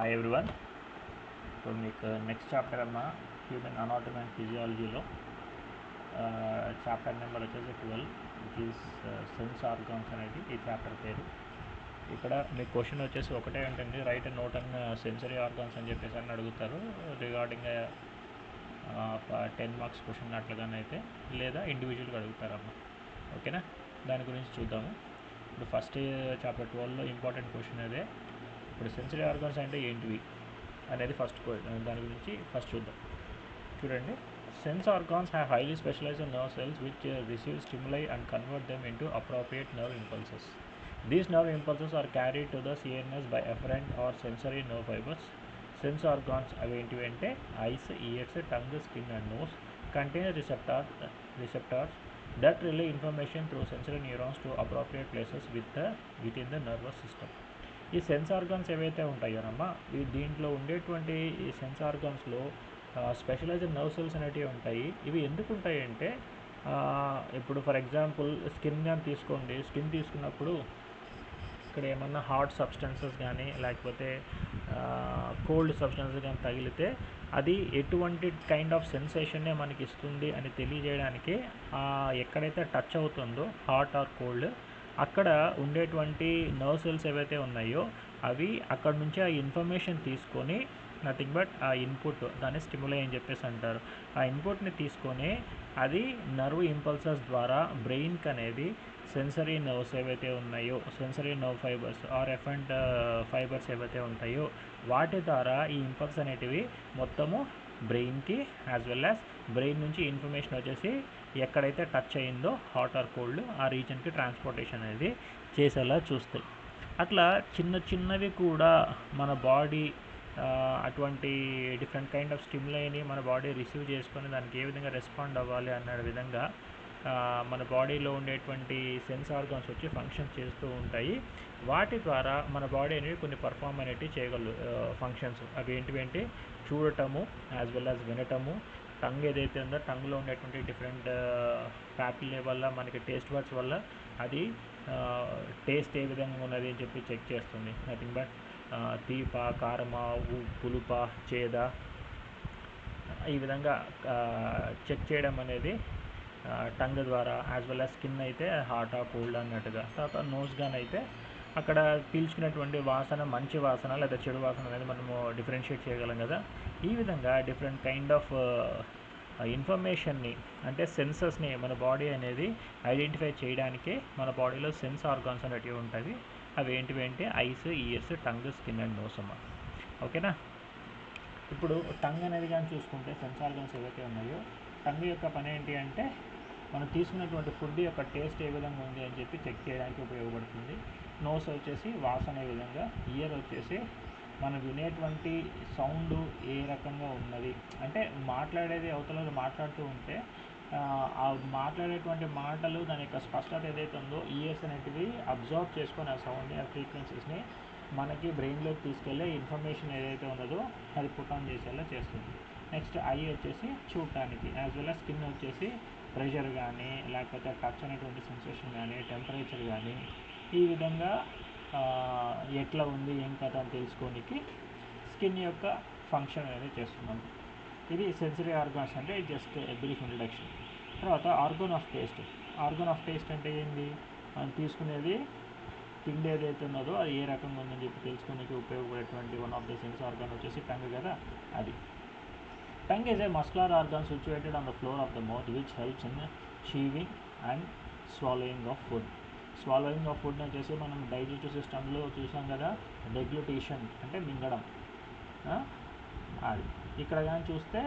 Hi everyone ఇప్పుడు మీకు next chapter అమ్మ హ్యూమన్ అనాటమీ అండ్ ఫిజియాలజీలో చాప్టర్ నెంబర్ వచ్చేసి twelve which is sense organs అనేది ఈ చాప్టర్ పేరు. ఇక్కడ మీకు క్వశ్చన్ వచ్చేసి ఒకటే ఉంటుంది write note and sensory organs అని చెప్పేసి అని అడుగుతారు. రిగార్డింగ్ టెన్ మార్క్స్ క్వశ్చన్ అట్లుగానైతే లేదా ఇండివిజువల్గా అడుగుతారమ్మ. ఓకేనా దాని గురించి చూద్దాము. ఇప్పుడు ఫస్ట్ చాప్టర్ ట్వెల్వ్లో ఇంపార్టెంట్ క్వశ్చన్ అదే. ఇప్పుడు సెన్సరీ ఆర్గాన్స్ అంటే ఏంటివి అనేది ఫస్ట్ దాని గురించి ఫస్ట్ చూద్దాం. చూడండి. Sense organs have highly specialised nerve cells which receive stimuli and convert them into appropriate nerve impulses these nerve impulses are carry to the CNS by afferent or sensory nerve fibres sense organs అవి ఏంటివి అంటే eyes ears tongue skin and nose contain receptor receptors that relay information through sensory neurons to appropriate places with the with in the nervous system ఈ sense organs ఏవైతే ఉంటాయోనమ్మా ఈ దీంట్లో ఉండేటువంటి ఈ సెన్స్ ఆర్గాన్స్లో స్పెషలైజ్డ్ నర్వ్ సెల్స్ అనేటివి ఉంటాయి. ఇవి ఎందుకు ఉంటాయి అంటే ఇప్పుడు ఫర్ ఎగ్జాంపుల్ స్కిన్ కానీ తీసుకోండి. స్కిన్ తీసుకున్నప్పుడు ఇక్కడ ఏమన్నా హాట్ సబ్స్టెన్సెస్ కానీ లేకపోతే కోల్డ్ సబ్స్టెన్సెస్ కానీ తగిలితే అది ఎటువంటి కైండ్ ఆఫ్ సెన్సేషన్నే మనకి ఇస్తుంది అని తెలియజేయడానికి ఎక్కడైతే టచ్ అవుతుందో హాట్ ఆర్ కోల్డ్ అక్కడ ఉండేటువంటి నర్వ్ సెల్స్ ఏవైతే ఉన్నాయో అవి అక్కడ నుంచి ఆ ఇన్ఫర్మేషన్ తీసుకొని నథింగ్ బట్ ఆ ఇన్పుట్ దాన్ని స్టిములై అని చెప్పేసి అంటారు. ఆ ఇన్పుట్ని తీసుకొని అది నర్వ్ ఇంపల్సెస్ ద్వారా బ్రెయిన్కి అనేది సెన్సరీ నర్వ్స్ ఏవైతే ఉన్నాయో sensory nerve fibres or afferent fibres ఏవైతే ఉంటాయో వాటి ద్వారా ఈ ఇంపల్స్ అనేటివి మొత్తము బ్రెయిన్కి యాజ్ వెల్ యాజ్ బ్రెయిన్ నుంచి ఇన్ఫర్మేషన్ వచ్చేసి ఎక్కడైతే టచ్ అయిందో హాట్ ఆర్ కోల్డ్ ఆ రీజన్కి ట్రాన్స్పోర్టేషన్ అనేది చేసేలా చూస్తాయి అట్లా చిన్న చిన్నవి కూడా మన బాడీ అటువంటి డిఫరెంట్ కైండ్ ఆఫ్ స్టిమ్లైని మన బాడీ రిసీవ్ చేసుకొని దానికి ఏ విధంగా రెస్పాండ్ అవ్వాలి అన్న విధంగా మన బాడీలో ఉండేటువంటి సెన్స్ ఆర్గాన్స్ వచ్చి ఫంక్షన్ చేస్తూ ఉంటాయి. వాటి ద్వారా మన బాడీ అనేది కొన్ని పర్ఫామ్ అనేవి చేయగలరు ఫంక్షన్స్ అవి ఏంటివి అంటే చూడటము యాజ్ వెల్ యాజ్ వినటము టంగ్ ఏదైతే ఉందో టంగ్లో ఉండేటువంటి డిఫరెంట్ ప్యాపిల్లే వల్ల మనకి టేస్ట్ బడ్స్ వల్ల అది టేస్ట్ ఏ విధంగా ఉన్నది అని చెప్పి చెక్ చేస్తుంది. నథింగ్ బట్ తీప కారమా పులుప చేద ఈ విధంగా చెక్ చేయడం అనేది టంగ్ ద్వారా యాజ్ వెల్ యాజ్ స్కిన్ అయితే హాటా కోల్డ్ అన్నట్టుగా. తర్వాత నోస్ గాన్ అయితే అక్కడ పీల్చుకున్నటువంటి వాసన మంచి వాసన లేదా చెడు వాసన అనేది మనము డిఫరెన్షియేట్ చేయగలం కదా. ఈ విధంగా డిఫరెంట్ కైండ్ ఆఫ్ ఇన్ఫర్మేషన్ని అంటే సెన్సెస్ని మన బాడీ అనేది ఐడెంటిఫై చేయడానికి మన బాడీలో సెన్స్ ఆర్గాన్స్ అనేటివి ఉంటాయి. అవి ఏంటివి అంటే eyes ears tongue skin and nose అమ్మ. ఓకేనా ఇప్పుడు టంగ్ అనేది కానీ చూసుకుంటే సెన్స్ ఆర్గాన్స్ ఏవైతే ఉన్నాయో టంగ్ యొక్క పని ఏంటి అంటే మనం తీసుకున్నటువంటి ఫుడ్ యొక్క టేస్ట్ ఏ విధంగా ఉంది అని చెప్పి చెక్ చేయడానికి ఉపయోగపడుతుంది. నోస్ వచ్చేసి వాసన ఏ విధంగా ఇయర్ వచ్చేసి మనం వినేటువంటి సౌండ్ ఏ రకంగా ఉన్నది? అంటే మాట్లాడేది అవతల మాట్లాడుతూ ఉంటే ఆ మాట్లాడేటువంటి మాటలు దాని యొక్క స్పష్టత ఏదైతే ఉందో ఇయర్స్ అనేటివి అబ్జర్వ్ చేసుకొని ఆ సౌండ్ని ఆ ఫ్రీక్వెన్సీస్ని మనకి బ్రెయిన్లోకి తీసుకెళ్ళే ఇన్ఫర్మేషన్ ఏదైతే ఉన్నదో అది పుట్ ఆన్ చేసేలా చేస్తుంది. నెక్స్ట్ ఐ వచ్చేసి చూడటానికి యాజ్ వెల్ as స్కిన్ వచ్చేసి ప్రెషర్ కానీ లేకపోతే టచ్ అనేటువంటి సెన్సేషన్ కానీ టెంపరేచర్ కానీ ఈ విధంగా ఎట్లా ఉంది ఏం కథ అని తెలుసుకోనికి స్కిన్ యొక్క ఫంక్షన్ అనేది చేస్తున్నాం. ఇది సెన్సరీ ఆర్గాన్స్ అంటే జస్ట్ బ్రీఫ్ ఇంట్రడక్షన్ తర్వాత organ of taste organ of taste అంటే ఏంది? మనం తీసుకునేది తిండి ఏదైతే ఉన్నదో అది ఏ రకంగా ఉందని చెప్పి తెలుసుకోనికి ఉపయోగపడేటువంటి one of the sense organ వచ్చేసి టంగ్ కదా అది. Tongue is a muscular organ situated on the floor of the mouth which helps in chewing and swallowing of food swallowing of food వచ్చేసి మనం డైజెస్టివ్ సిస్టంలో చూసాం కదా డెగ్లుటేషన్ అంటే మింగడం. అది. ఇక్కడ కానీ చూస్తే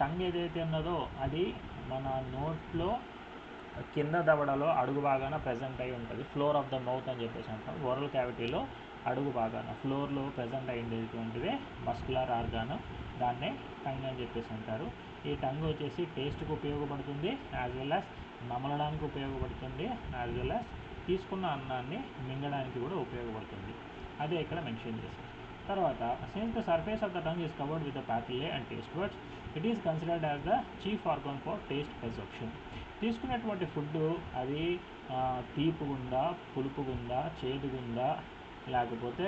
టంగ్ ఏదైతే ఉన్నదో అది మన నోట్లో కింద దవడలో అడుగు భాగాన ప్రజెంట్ అయి ఉంటుంది. ఫ్లోర్ ఆఫ్ ద మౌత్ అని చెప్పేసి అంటాం. ఓరల్ క్యావిటీలో అడుగు భాగాన ఫ్లోర్లో ప్రజెంట్ అయ్యేటువంటిదే మస్కులర్ ఆర్గాన్. దాన్నే టంగ్ అని చెప్పేసి అంటారు. ఈ టంగ్ వచ్చేసి టేస్ట్కి ఉపయోగపడుతుంది యాజ్ వెల్ యాజ్ నమలడానికి ఉపయోగపడుతుంది యాజ్ వెల్ యాజ్ తీసుకున్న అన్నాన్ని మింగడానికి కూడా ఉపయోగపడుతుంది. అదే ఇక్కడ మెన్షన్ చేశారు. తర్వాత since the surface of the tongue is covered with the papillae and taste buds it is considered as the chief organ for taste perception తీసుకున్నటువంటి ఫుడ్ అది తీపుగుందా పులుపుగుందా చేదుగుందా లేకపోతే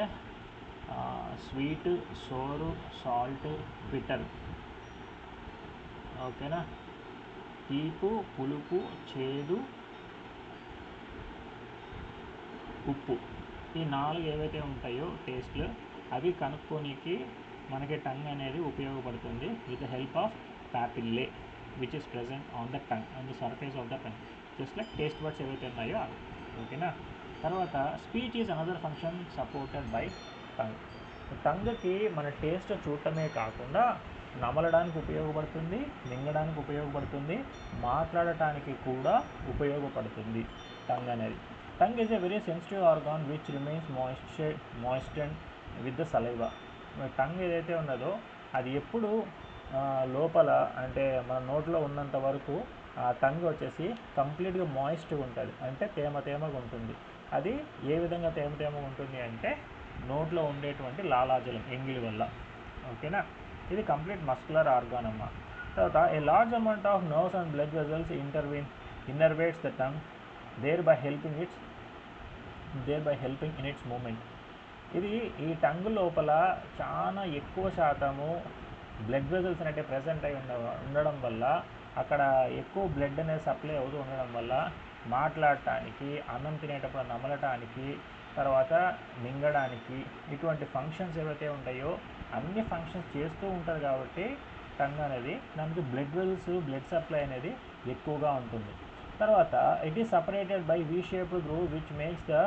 స్వీట్ సోరు సాల్ట్ బిటర్ ఓకేనా తీపు పులుపు చేదు ఉప్పు. ఈ నాలుగు ఏవైతే ఉంటాయో టేస్ట్లు అవి కనుక్కోనికి మనకి టంగ్ అనేది ఉపయోగపడుతుంది with the help of papillae which is present on the tongue on the surface of the tongue just like taste buds ఏవైతే ఉన్నాయో అవి. ఓకేనా? తర్వాత speech is another function supported by tongue టంగ్కి మన టేస్ట్ చూడటమే కాకుండా నమలడానికి ఉపయోగపడుతుంది మింగడానికి ఉపయోగపడుతుంది మాట్లాడటానికి కూడా ఉపయోగపడుతుంది టంగ్ అనేది. Tongue is a very sensitive organ which remains moisture moistened with the saliva tongue ఏదైతే ఉన్నదో అది ఎప్పుడు లోపల అంటే మన నోట్లో ఉన్నంత వరకు ఆ టంగ్ వచ్చేసి కంప్లీట్గా మాయిస్ట్గా ఉంటుంది. అంటే తేమ తేమగా ఉంటుంది. అది ఏ విధంగా తేమ తేమగా ఉంటుంది అంటే నోట్లో ఉండేటువంటి లాలాజలం ఎంగిలి వల్ల. ఓకేనా? ఇది కంప్లీట్ మస్కులర్ ఆర్గాన్ అమ్మ. తర్వాత a large amount of nerves and blood vessels intervene innervates the tongue thereby helping its thereby helping in its movement ఇది ఈ టంగ్ లోపల చాలా ఎక్కువ శాతము బ్లడ్ వెజల్స్ అనేవి ప్రజెంట్ అయి ఉండ ఉండడం వల్ల అక్కడ ఎక్కువ బ్లడ్ అనేది సప్లై అవుతూ ఉండడం వల్ల మాట్లాడటానికి అన్నం తినేటప్పుడు నమలటానికి తర్వాత మింగడానికి ఇటువంటి ఫంక్షన్స్ ఏవైతే ఉంటాయో అన్ని ఫంక్షన్స్ చేస్తూ ఉంటారు కాబట్టి టంగ్ అనేది దానికి బ్లడ్ వెజల్స్ బ్లడ్ సప్లై అనేది ఎక్కువగా ఉంటుంది. తర్వాత it is separated by V shaped groove which makes the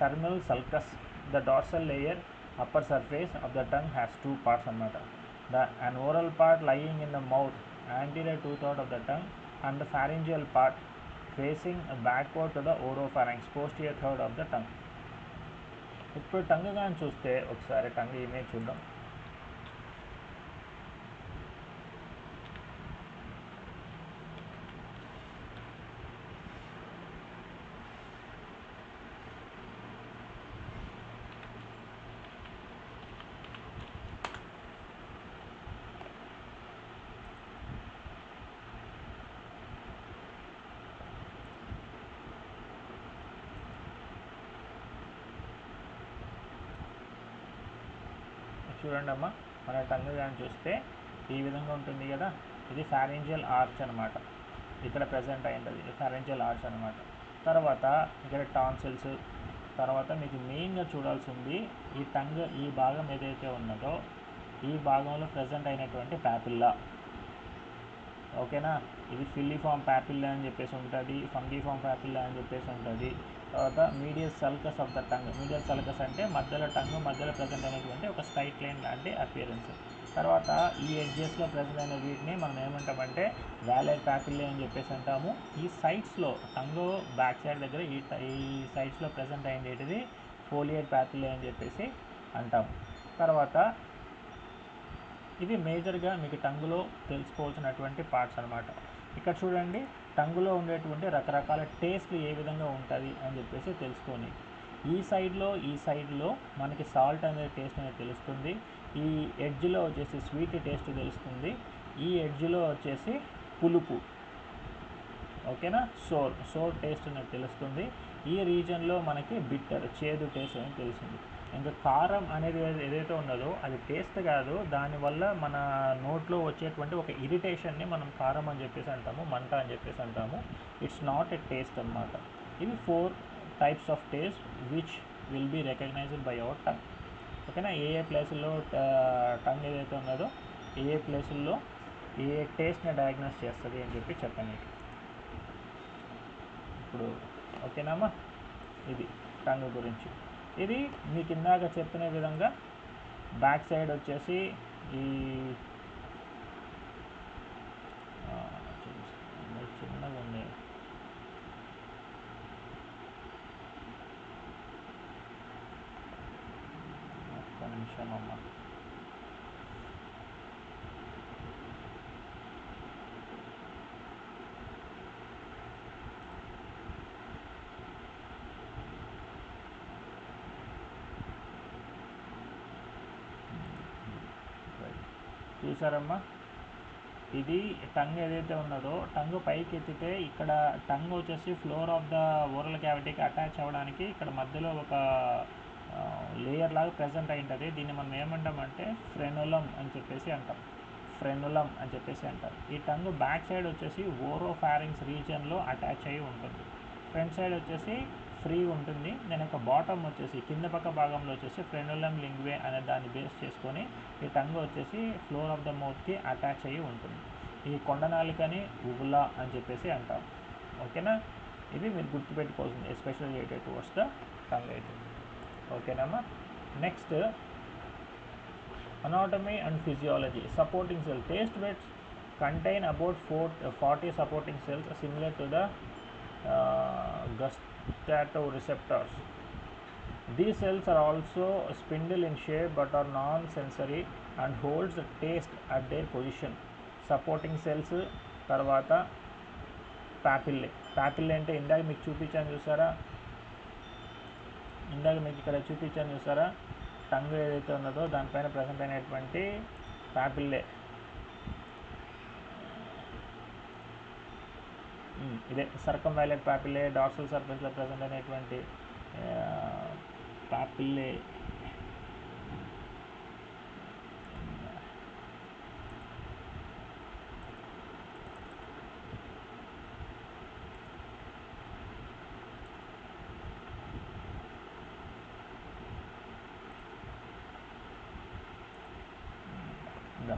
terminal sulcus the dorsal layer upper surface of the tongue has two parts అనమాట the an oral part lying in the mouth anterior two third of the tongue and the pharyngeal part facing backward to the oropharynx posterior third of the tongue ఇప్పుడు tongue కానీ చూస్తే ఒకసారి tongue image చూద్దాం. చూడండమ్మా మన tongue కానీ చూస్తే ఈ విధంగా ఉంటుంది కదా? ఇది ఫారెంజియల్ ఆర్చ్ అనమాట ఇక్కడ ప్రజెంట్ అయింది ఇది ఫారెంజియల్ ఆర్చ్ అనమాట తర్వాత ఇక్కడ టాన్సిల్స్ తర్వాత మీకు మెయిన్గా చూడాల్సింది ఈ టంగ్ ఈ భాగం ఏదైతే ఉన్నదో ఈ భాగంలో ప్రజెంట్ అయినటువంటి ప్యాపిల్లా ఓకేనా? ఇది ఫిల్లీఫామ్ ప్యాపిల్లా అని చెప్పేసి ఉంటుంది ఫంగీఫామ్ ప్యాపిల్లా అని చెప్పేసి ఉంటుంది. తర్వాత medial sulcus of the tongue medial sulcus అంటే మధ్యలో టంగ్ మధ్యలో ప్రజెంట్ అయినటువంటి ఒక స్ట్రైట్ లైన్ లాంటి అపియరెన్స్ తర్వాత ఈ ఎడ్జెస్లో ప్రజెంట్ అయిన వీటిని మనం ఏమంటామంటే వ్యాలెడ్ ప్యాపిల్లే అని చెప్పేసి అంటాము. ఈ సైడ్స్లో టంగ్ బ్యాక్ సైడ్ దగ్గర ఈ ఈ సైడ్స్లో ప్రజెంట్ అయ్యేటిది ఫోలియర్ ప్యాపిల్లే అని చెప్పేసి అంటాము. తర్వాత ఇది మేజర్గా మీకు టంగులో తెలుసుకోవాల్సినటువంటి పార్ట్స్ అనమాట ఇక్కడ చూడండి. టంగులో ఉండేటువంటి రకరకాల టేస్ట్లు ఏ విధంగా ఉంటుంది అని చెప్పేసి తెలుసుకొని ఈ సైడ్లో ఈ సైడ్లో మనకి సాల్ట్ అనే టేస్ట్ అనేది తెలుస్తుంది. ఈ ఎడ్జ్లో వచ్చేసి స్వీట్ టేస్ట్ తెలుస్తుంది. ఈ ఎడ్జ్లో వచ్చేసి పులుపు. ఓకేనా? సోర్ సోర్ టేస్ట్ అనేది తెలుస్తుంది. ఈ రీజన్లో మనకి బిట్టర్ చేదు టేస్ట్ అనేది తెలుస్తుంది. ఇంకా కారం అనేది ఏదైతే ఉన్నదో అది టేస్ట్ కాదు దానివల్ల మన నోట్లో వచ్చేటువంటి ఒక ఇరిటేషన్ని మనం కారం అని చెప్పేసి అంటాము మంట అని చెప్పేసి అంటాము. ఇట్స్ నాట్ ఎ టేస్ట్ అన్నమాట. ఇవి four types of taste which will be recognised by our tongue ఓకేనా ఏ ఏ ప్లేసుల్లో టంగ్ ఏదైతే ఉన్నదో ఏ ఏ ప్లేసుల్లో ఏ ఏ టేస్ట్ని డయాగ్నోస్ చేస్తుంది అని చెప్పి చెప్పండి ఇప్పుడు ఓకేనామా ఇది టంగ్ గురించి. ఇది మీకు ఇందాక చెప్పిన విధంగా బ్యాక్ సైడ్ వచ్చేసి ఈ చిన్నగా ఉంది. ఒక్క నిమిషం అమ్మా రైట్. చూసారమ్మా? ఇది టంగ్ ఏదైతే ఉన్నదో టంగ్ పైకి ఎత్తితే ఇక్కడ టంగ్ వచ్చేసి ఫ్లోర్ ఆఫ్ ద ఓరల్ క్యావిటీకి అటాచ్ అవ్వడానికి ఇక్కడ మధ్యలో ఒక లేయర్ లాగా ప్రజెంట్ అయి ఉంటుంది. దీన్ని మనం ఏమంటామంటే ఫ్రెనులం అని చెప్పేసి అంటాం. ఫ్రెనులం అని చెప్పేసి అంటారు ఈ టంగ్ బ్యాక్ సైడ్ వచ్చేసి ఓరో ఫ్యారింగ్స్ రీజియన్లో అటాచ్ అయి ఉంటుంది. ఫ్రంట్ సైడ్ వచ్చేసి ఫ్రీ ఉంటుంది. దాని యొక్క బాటమ్ వచ్చేసి కింద పక్క భాగంలో వచ్చేసి ఫ్రెనులం లింగ్వే అనే దాన్ని బేస్ చేసుకొని ఈ టంగ్ వచ్చేసి ఫ్లోర్ ఆఫ్ ద మౌత్కి అటాచ్ అయ్యి ఉంటుంది. ఈ కొండనాలికని ఉబులా అని చెప్పేసి అంటాం. ఓకేనా? ఇది మీరు గుర్తుపెట్టుకోవాల్సింది special related towards the tongue అయితే. ఓకేనమ్మా? Next anatomy and physiology supporting cell taste buds contain about four, uh, 40 supporting cells similar to the uh, uh, gustatoreceptors these cells are also spindle in shape but are non-sensory and holds the taste at their position supporting cells తర్వాత papillae papillae అంటే ఇందాక మీకు చూపించాను చూసారా ఇందాక మీకు ఇక్కడ చూపించాను చూసారా టంగ్ ఏదైతే ఉన్నదో దానిపైన ప్రజెంట్ అయినటువంటి ప్యాపిల్లే ఇదే సర్కం వైలెట్ ప్యాపిల్లే డార్సల్ సర్ఫేస్లో ప్రజెంట్ అయినటువంటి ప్యాపిల్లే ఇంకా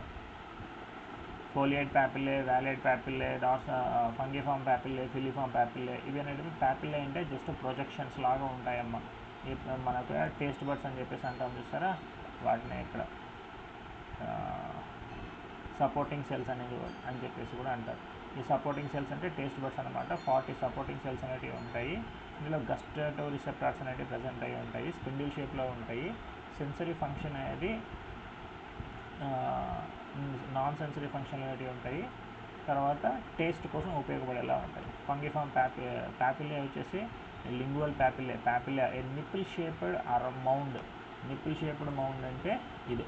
ఫోలియేట్ ప్యాపిల్లే వ్యాలెట్ ప్యాపిల్లే డార్స్ ఫంగిఫామ్ ప్యాపిల్లే ఫిలిఫామ్ ప్యాపిల్లే ఇవి అనేటివి ప్యాపిల్లే అంటే జస్ట్ ప్రొజెక్షన్స్ లాగా ఉంటాయమ్మా. మనకు టేస్ట్ బర్డ్స్ అని చెప్పేసి అంటాం చూస్తారా? వాటిని ఇక్కడ సపోర్టింగ్ సెల్స్ అనేది అని చెప్పేసి కూడా అంటారు. ఈ సపోర్టింగ్ సెల్స్ అంటే టేస్ట్ బర్డ్స్ అనమాట ఫార్టీ సపోర్టింగ్ సెల్స్ అనేటివి ఉంటాయి. ఇందులో గస్టో రిసెప్టార్స్ అనేవి ప్రజెంట్ అయ్యి ఉంటాయి. స్పిండిల్ షేప్లో ఉంటాయి. సెన్సరీ ఫంక్షన్ అనేది నాన్ సెన్సరీ ఫంక్షన్ అనేటివి ఉంటాయి. తర్వాత టేస్ట్ కోసం ఉపయోగపడేలా ఉంటాయి. ఫంగిఫామ్ ప్యాపి ప్యాపిల్లే వచ్చేసి lingual papillae papillae nipple shaped or mound. Nipple shaped mound అంటే ఇది.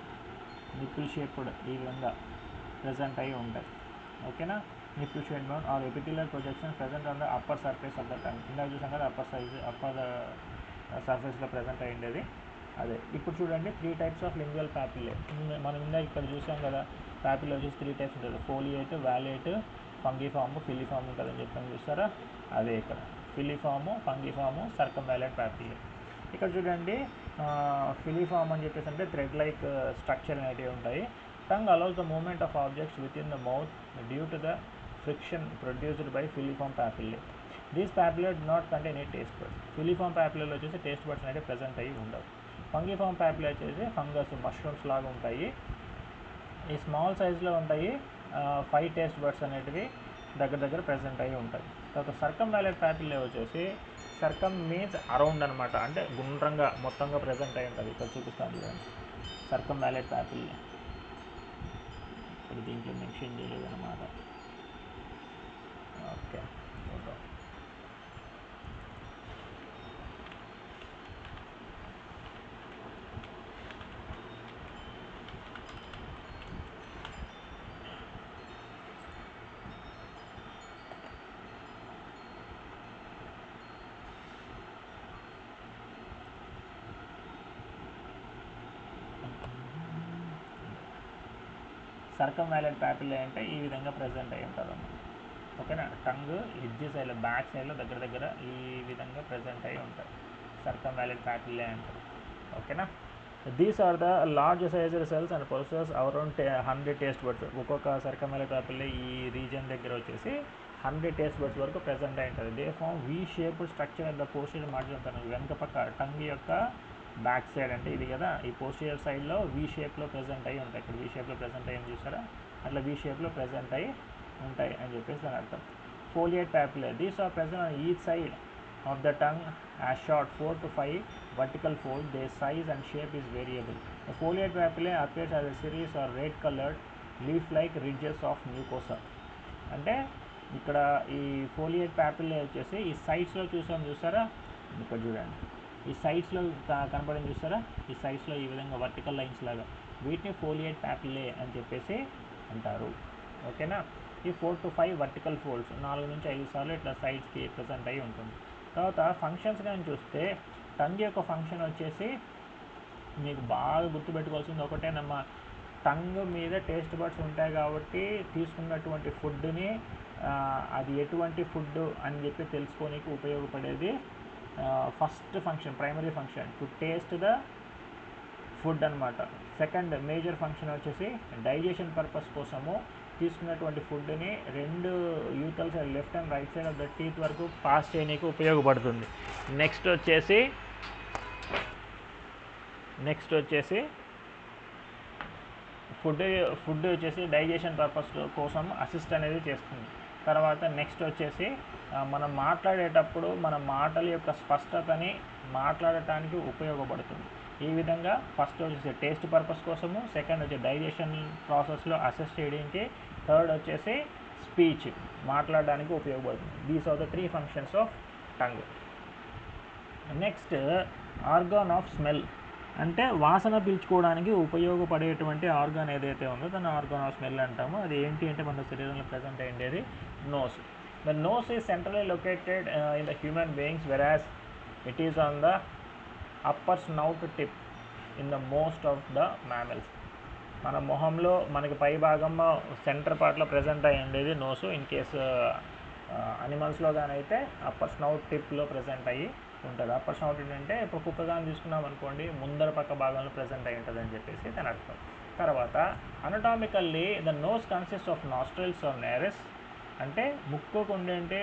నిప్పిల్ షేప్డ్ ఈ విధంగా ప్రజెంట్ అయి ఉంటాయి. ఓకేనా? Nipple shape mound or epithelial projection present on the upper surface of the tongue. ఇందాక చూసాం కదా అప్పర్ సైజ్ అప్పర్ సర్ఫేస్లో ప్రజెంట్ అయ్యిండేది అదే. ఇప్పుడు చూడండి three types of lingual papillae మనం ఇందాక ఇక్కడ చూసాం కదా ప్యాపిల్ వచ్చేసి త్రీ టైప్స్ ఉంటుంది ఫోలియేట్ వ్యాలేట్ ఫంగిఫామ్ ఫిలిఫామ్ ఉంటుందని చెప్పాము చూస్తారా అదే ఇక్కడ. ఫిలిఫాము ఫంగిఫాము సర్కమ్ వ్యాలెట్ ప్యాపిల్లే ఇక్కడ చూడండి ఫిలిఫామ్ అని చెప్పేసి అంటే థ్రెడ్ లైక్ స్ట్రక్చర్ అనేటివి ఉంటాయి. Tongue allows the movement of objects with in the mouth due to the friction produced by filiform papillae these papillae not contain a taste birds filiform ప్యాపిల్లలు వచ్చేసి taste birds అనేవి present అయ్యి ఉండవు. Fungiform papillae వచ్చేసి fungus mushrooms లాగా ఉంటాయి. ఈ small సైజులో ఉంటాయి. ఫైవ్ టేస్ట్ బర్డ్స్ అనేటివి దగ్గర దగ్గర ప్రజెంట్ అయ్యి ఉంటాయి. తర్వాత సర్కమ్ వ్యాలెట్ ప్యాపిల్లే వచ్చేసి సర్కమ్ మీన్స్ అరౌండ్ అనమాట అంటే గుండ్రంగా మొత్తంగా ప్రజెంట్ అయి ఉంటుంది. ఇక్కడ చూపిస్తాను చూడండి. సర్కమ్ వ్యాలెట్ ప్యాపిల్లే ఇక్కడ దీంట్లో మెన్షన్ చేయలేదు అనమాట ఓకే చూద్దాం సర్కమ్ వ్యాలెడ్ ప్యాపిల్లే అంటే ఈ విధంగా ప్రజెంట్ అయి ఉంటుంది అన్నమాట. ఓకేనా? టంగ్ ఎడ్జ్ సైడ్లో బ్యాక్ సైడ్లో దగ్గర దగ్గర ఈ విధంగా ప్రజెంట్ అయి ఉంటుంది సర్కమ్ వ్యాలెడ్ ప్యాపిల్లే అంటారు ఓకేనా? These are the large sized cells and process around two hundred taste buds ఒక్కొక్క సర్కమ్ వ్యాలెడ్ ప్యాపిల్లే ఈ రీజన్ దగ్గర వచ్చేసి హండ్రెడ్ టేస్ట్ బర్డ్స్ వరకు ప్రజెంట్ అయి ఉంటుంది. They form V shape structure and the posterior margin వెనక పక్క టంగ్ యొక్క బ్యాక్ సైడ్ అంటే ఇది కదా ఈ పోస్టియర్ సైడ్లో వీ షేప్లో ప్రజెంట్ అయ్యి ఉంటాయి. ఇక్కడ వీ షేప్లో ప్రజెంట్ అయ్యి చూసారా? అట్లా వీ షేప్లో ప్రజెంట్ అయ్యి ఉంటాయి అని చెప్పేసి దాని అర్థం. Foliate papular these are present on each side of the tongue as short four to five vertical fold they size and shape is variable foliate foliate papillae appears as a series or red coloured leaf like ridges of mucosa అంటే ఇక్కడ ఈ foliate papillae వచ్చేసి ఈ సైడ్స్లో చూసాం చూసారా? ఇక్కడ చూడండి. ఈ సైడ్స్లో కనపడిన చూస్తారా? ఈ సైడ్స్లో ఈ విధంగా వర్టికల్ లైన్స్ లాగా. వీటిని ఫోలియేట్ ప్యాపిల్లే అని చెప్పేసి అంటారు. ఓకేనా? ఈ four to five vertical folds నాలుగు నుంచి ఐదు సార్లు ఇట్లా సైడ్స్కి ప్రజెంట్ అయి ఉంటుంది. తర్వాత ఫంక్షన్స్ కానీ చూస్తే టంగ్ యొక్క ఫంక్షన్ వచ్చేసి మీకు బాగా గుర్తుపెట్టుకోవాల్సింది ఒకటేనమ్మా. టంగ్ మీద టేస్ట్ బడ్స్ ఉంటాయి కాబట్టి తీసుకున్నటువంటి ఫుడ్ని అది ఎటువంటి ఫుడ్ అని చెప్పి తెలుసుకోనికి ఉపయోగపడేది first function primary function to taste the food అనమాట సెకండ్ మేజర్ ఫంక్షన్ వచ్చేసి డైజెషన్ పర్పస్ కోసము తీసుకున్నటువంటి ఫుడ్ని రెండు యూతల్ side left and right side of the teeth వరకు పాస్ చేయడానికి ఉపయోగపడుతుంది. నెక్స్ట్ వచ్చేసి నెక్స్ట్ వచ్చేసి ఫుడ్ ఫుడ్ వచ్చేసి డైజెషన్ పర్పస్ కోసం అసిస్ట్ అనేది చేస్తుంది. తర్వాత నెక్స్ట్ వచ్చేసి మనం మాట్లాడేటప్పుడు మన మాటల యొక్క స్పష్టతని మాట్లాడటానికి ఉపయోగపడుతుంది. ఈ విధంగా ఫస్ట్ వచ్చేసి టేస్ట్ పర్పస్ కోసము సెకండ్ వచ్చి డైజెషన్ ప్రాసెస్లో అసెస్ చేయడానికి థర్డ్ వచ్చేసి స్పీచ్ మాట్లాడడానికి ఉపయోగపడుతుంది. These are the three functions of tongue next organ of smell అంటే వాసన పీల్చుకోవడానికి ఉపయోగపడేటువంటి ఆర్గాన్ ఏదైతే ఉందో దాన్ని ఆర్గాన్ ఆఫ్ స్మెల్ అంటాము. అది ఏంటి అంటే మన శరీరంలో ప్రజెంట్ అయ్యేది nose. The nose is centrally located in the human beings whereas it is on the upper snout tip in the most of the mammals మన మొహంలో మనకి పై భాగం సెంటర్ పార్ట్లో ప్రజెంట్ అయి ఉండేది నోసు ఇన్ కేసు అనిమల్స్లో కానీ అయితే అప్పర్ స్నౌట్ టిప్లో ప్రజెంట్ అయ్యి ఉంటుంది. అప్పర్ అంటే ఇప్పుడు కుక్కగాని తీసుకున్నాం అనుకోండి ముందర పక్క భాగంలో ప్రజెంట్ అయి ఉంటుంది అని చెప్పేసి దాని అర్థం. తర్వాత anatomically the nose consist of nostrils or nares అంటే ముక్కుకు ఉండే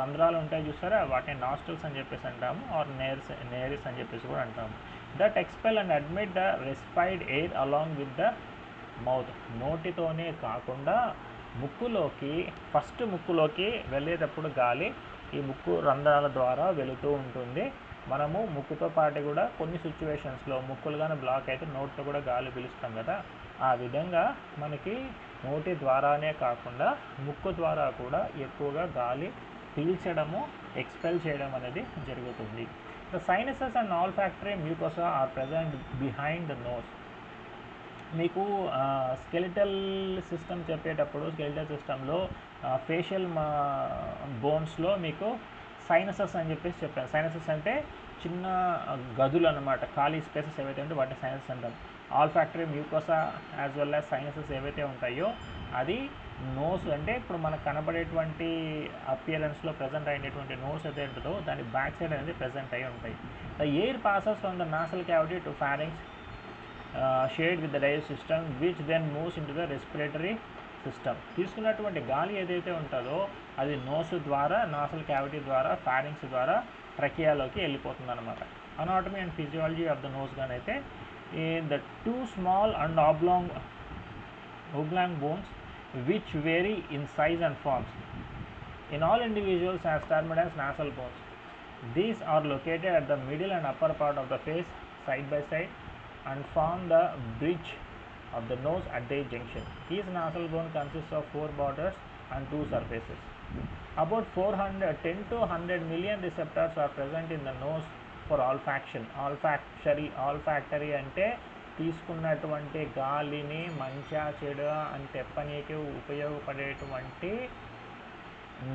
రంధ్రాలు ఉంటాయి చూసారా? వాటిని నాస్ట్రల్స్ అని చెప్పేసి అంటాము ఆర్ నేర్స్ నేరిస్ అని చెప్పేసి కూడా అంటాము. That expel and admit the respired air along with the mouth నోటితోనే కాకుండా ముక్కులోకి ఫస్ట్ ముక్కులోకి వెళ్ళేటప్పుడు గాలి ఈ ముక్కు రంధ్రాల ద్వారా వెళుతూ ఉంటుంది. మనము ముక్కుతో పాటు కూడా కొన్ని సిచ్యువేషన్స్లో ముక్కులు కానీ బ్లాక్ అయితే నోట్లో కూడా గాలి పీలుస్తాం కదా. ఆ విధంగా మనకి నోటి ద్వారానే కాకుండా ముక్కు ద్వారా కూడా ఎక్కువగా గాలి పీల్చడము ఎక్స్పెల్ చేయడం అనేది జరుగుతుంది. The sinuses and olfactory mucosa are present behind the nose మీకు స్కెలిటల్ సిస్టమ్ చెప్పేటప్పుడు స్కెలిటల్ సిస్టంలో ఫేషియల్ బోన్స్లో మీకు సైనసెస్ అని చెప్పేసి చెప్పాను సైనసెస్ అంటే చిన్న గదులు అనమాట ఖాళీ స్పేసెస్ ఏవైతే ఉంటే వాటిని సైనసెస్ అంటాం olfactory mucosa as well as sinuses ఏవైతే ఉంటాయో అది నోస్ అంటే ఇప్పుడు మనకు కనబడేటువంటి అపియరెన్స్లో ప్రజెంట్ అయినటువంటి నోస్ ఏదైతే ఉంటుందో దాని బ్యాక్ సైడ్ అనేది ప్రజెంట్ అయి ఉంటాయి. The air passes from the nasal cavity to pharynx shared with the digest system which then moves into the respiratory system తీసుకున్నటువంటి గాలి ఏదైతే ఉంటుందో అది నోసు ద్వారా నాసల్ క్యావిటీ ద్వారా ఫారింగ్స్ ద్వారా ట్రకియాలోకి వెళ్ళిపోతుంది అనమాట anatomy and physiology of the nose gone అయితే the two small and oblong oblong bones which vary in size and forms. In all individuals as termed as nasal bones. These are located at the middle and upper part of the face side by side and form the bridge of the nose at their junction. Each nasal bone consists of four borders and two surfaces. About 400, 10 to 100 million receptors are present in the nose for olfaction. Olfactory, olfactory అంటే తీసుకున్నటువంటి గాలిని మంచా చెడు అని తెప్పనీకి ఉపయోగపడేటువంటి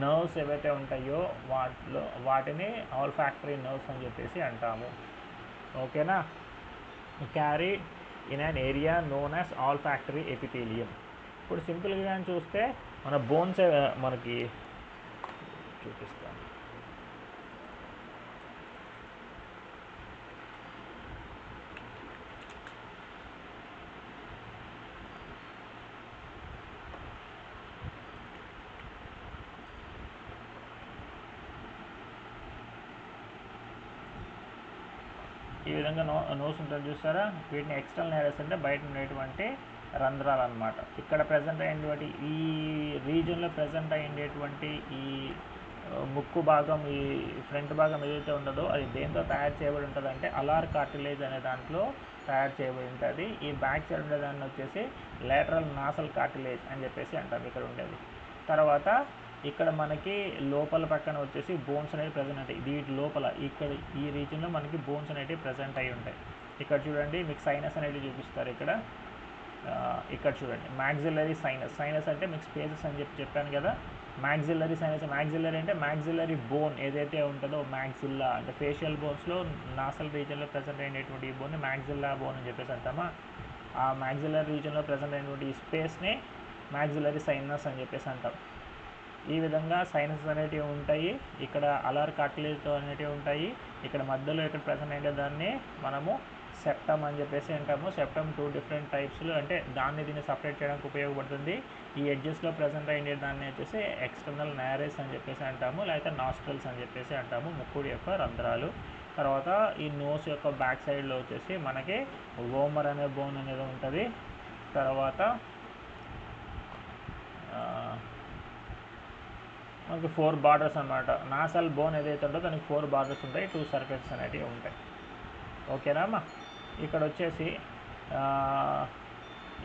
nerves ఏవైతే ఉంటాయో వాటిలో వాటిని ఆల్ ఫ్యాక్టరీ నర్వ్స్ అని చెప్పేసి అంటాము ఓకేనా carry in an area known as olfactory epithelium. ఇప్పుడు సింపుల్గా కానీ చూస్తే మన బోన్స్ మనకి చూపిస్తాను ఈ విధంగా నో నోస్ ఉంటుంది చూస్తారా? వీటిని ఎక్స్టర్నల్ హెరస్ అంటే బయట ఉండేటువంటి రంధ్రాలు అనమాట ఇక్కడ ప్రజెంట్ అయినటువంటి ఈ రీజన్లో ప్రజెంట్ అయ్యేటువంటి ఈ ముక్కు భాగం ఈ ఫ్రంట్ భాగం ఏదైతే ఉండదో అది దేంతో తయారు చేయబడి ఉంటుంది అంటే అలార్ కార్టిలేజ్ అనే దాంట్లో తయారు చేయబడి ఉంటుంది. ఈ బ్యాక్ సైడ్ ఉండే దాన్ని వచ్చేసి లేటరల్ నాసల్ కార్టిలేజ్ అని చెప్పేసి అంటారు ఇక్కడ ఉండేది. తర్వాత ఇక్కడ మనకి లోపల పక్కన వచ్చేసి బోన్స్ అనేవి ప్రజెంట్ ఉంటాయి వీటి లోపల ఇక్కడ ఈ రీజన్లో మనకి బోన్స్ అనేవి ప్రజెంట్ అయి ఉంటాయి. ఇక్కడ చూడండి మీకు సైనస్ అనేది చూపిస్తారు ఇక్కడ. ఇక్కడ చూడండి మ్యాగ్జిల్లరీ సైనస్ సైనస్ అంటే మీకు స్పేసెస్ అని చెప్పి చెప్పాను కదా. మ్యాక్సిల్లరీ సైనస్ మ్యాక్సిల్లరీ అంటే మ్యాక్సిల్లరీ బోన్ ఏదైతే ఉంటుందో మ్యాక్సిల్లా అంటే ఫేషియల్ బోన్స్లో నాసల్ రీజన్లో ప్రజెంట్ అయినటువంటి ఈ బోన్ మ్యాక్సిల్లా బోన్ అని చెప్పేసి అంటామా? ఆ మ్యాక్సిల్లరీ రీజన్లో ప్రజెంట్ అయినటువంటి ఈ స్పేస్ని మ్యాక్సిల్లరీ సైనస్ అని చెప్పేసి అంటాం. ఈ విధంగా సైనసెస్ అనేటివి ఉంటాయి. ఇక్కడ అలర్ కార్టిలేజ్తో అనేటివి ఉంటాయి. ఇక్కడ మధ్యలో ఇక్కడ ప్రజెంట్ అయ్యే దాన్ని మనము సెప్టమ్ అని చెప్పేసి అంటాము. సెప్టమ్ టూ డిఫరెంట్ టైప్స్లో అంటే దాన్ని దీన్ని సపరేట్ చేయడానికి ఉపయోగపడుతుంది. ఈ ఎడ్జెస్లో ప్రజెంట్ అయ్యే దాన్ని వచ్చేసి ఎక్స్టర్నల్ నారేస్ అని చెప్పేసి అంటాము. లేకపోతే నాస్ట్రల్స్ అని చెప్పేసి అంటాము. ముక్కుడు యొక్క రంధ్రాలు. తర్వాత ఈ నోస్ యొక్క బ్యాక్ సైడ్లో వచ్చేసి మనకి ఓమర్ అనే బోన్ అనేది ఉంటుంది. తర్వాత మనకి ఫోర్ బార్డర్స్ అన్నమాట. నాసల్ బోన్ ఏదైతే ఉందో దానికి ఫోర్ బార్డర్స్ ఉంటాయి టూ సర్ఫేసెస్ అనేటివి ఉంటాయి. ఓకేనా అమ్మా? ఇక్కడ వచ్చేసి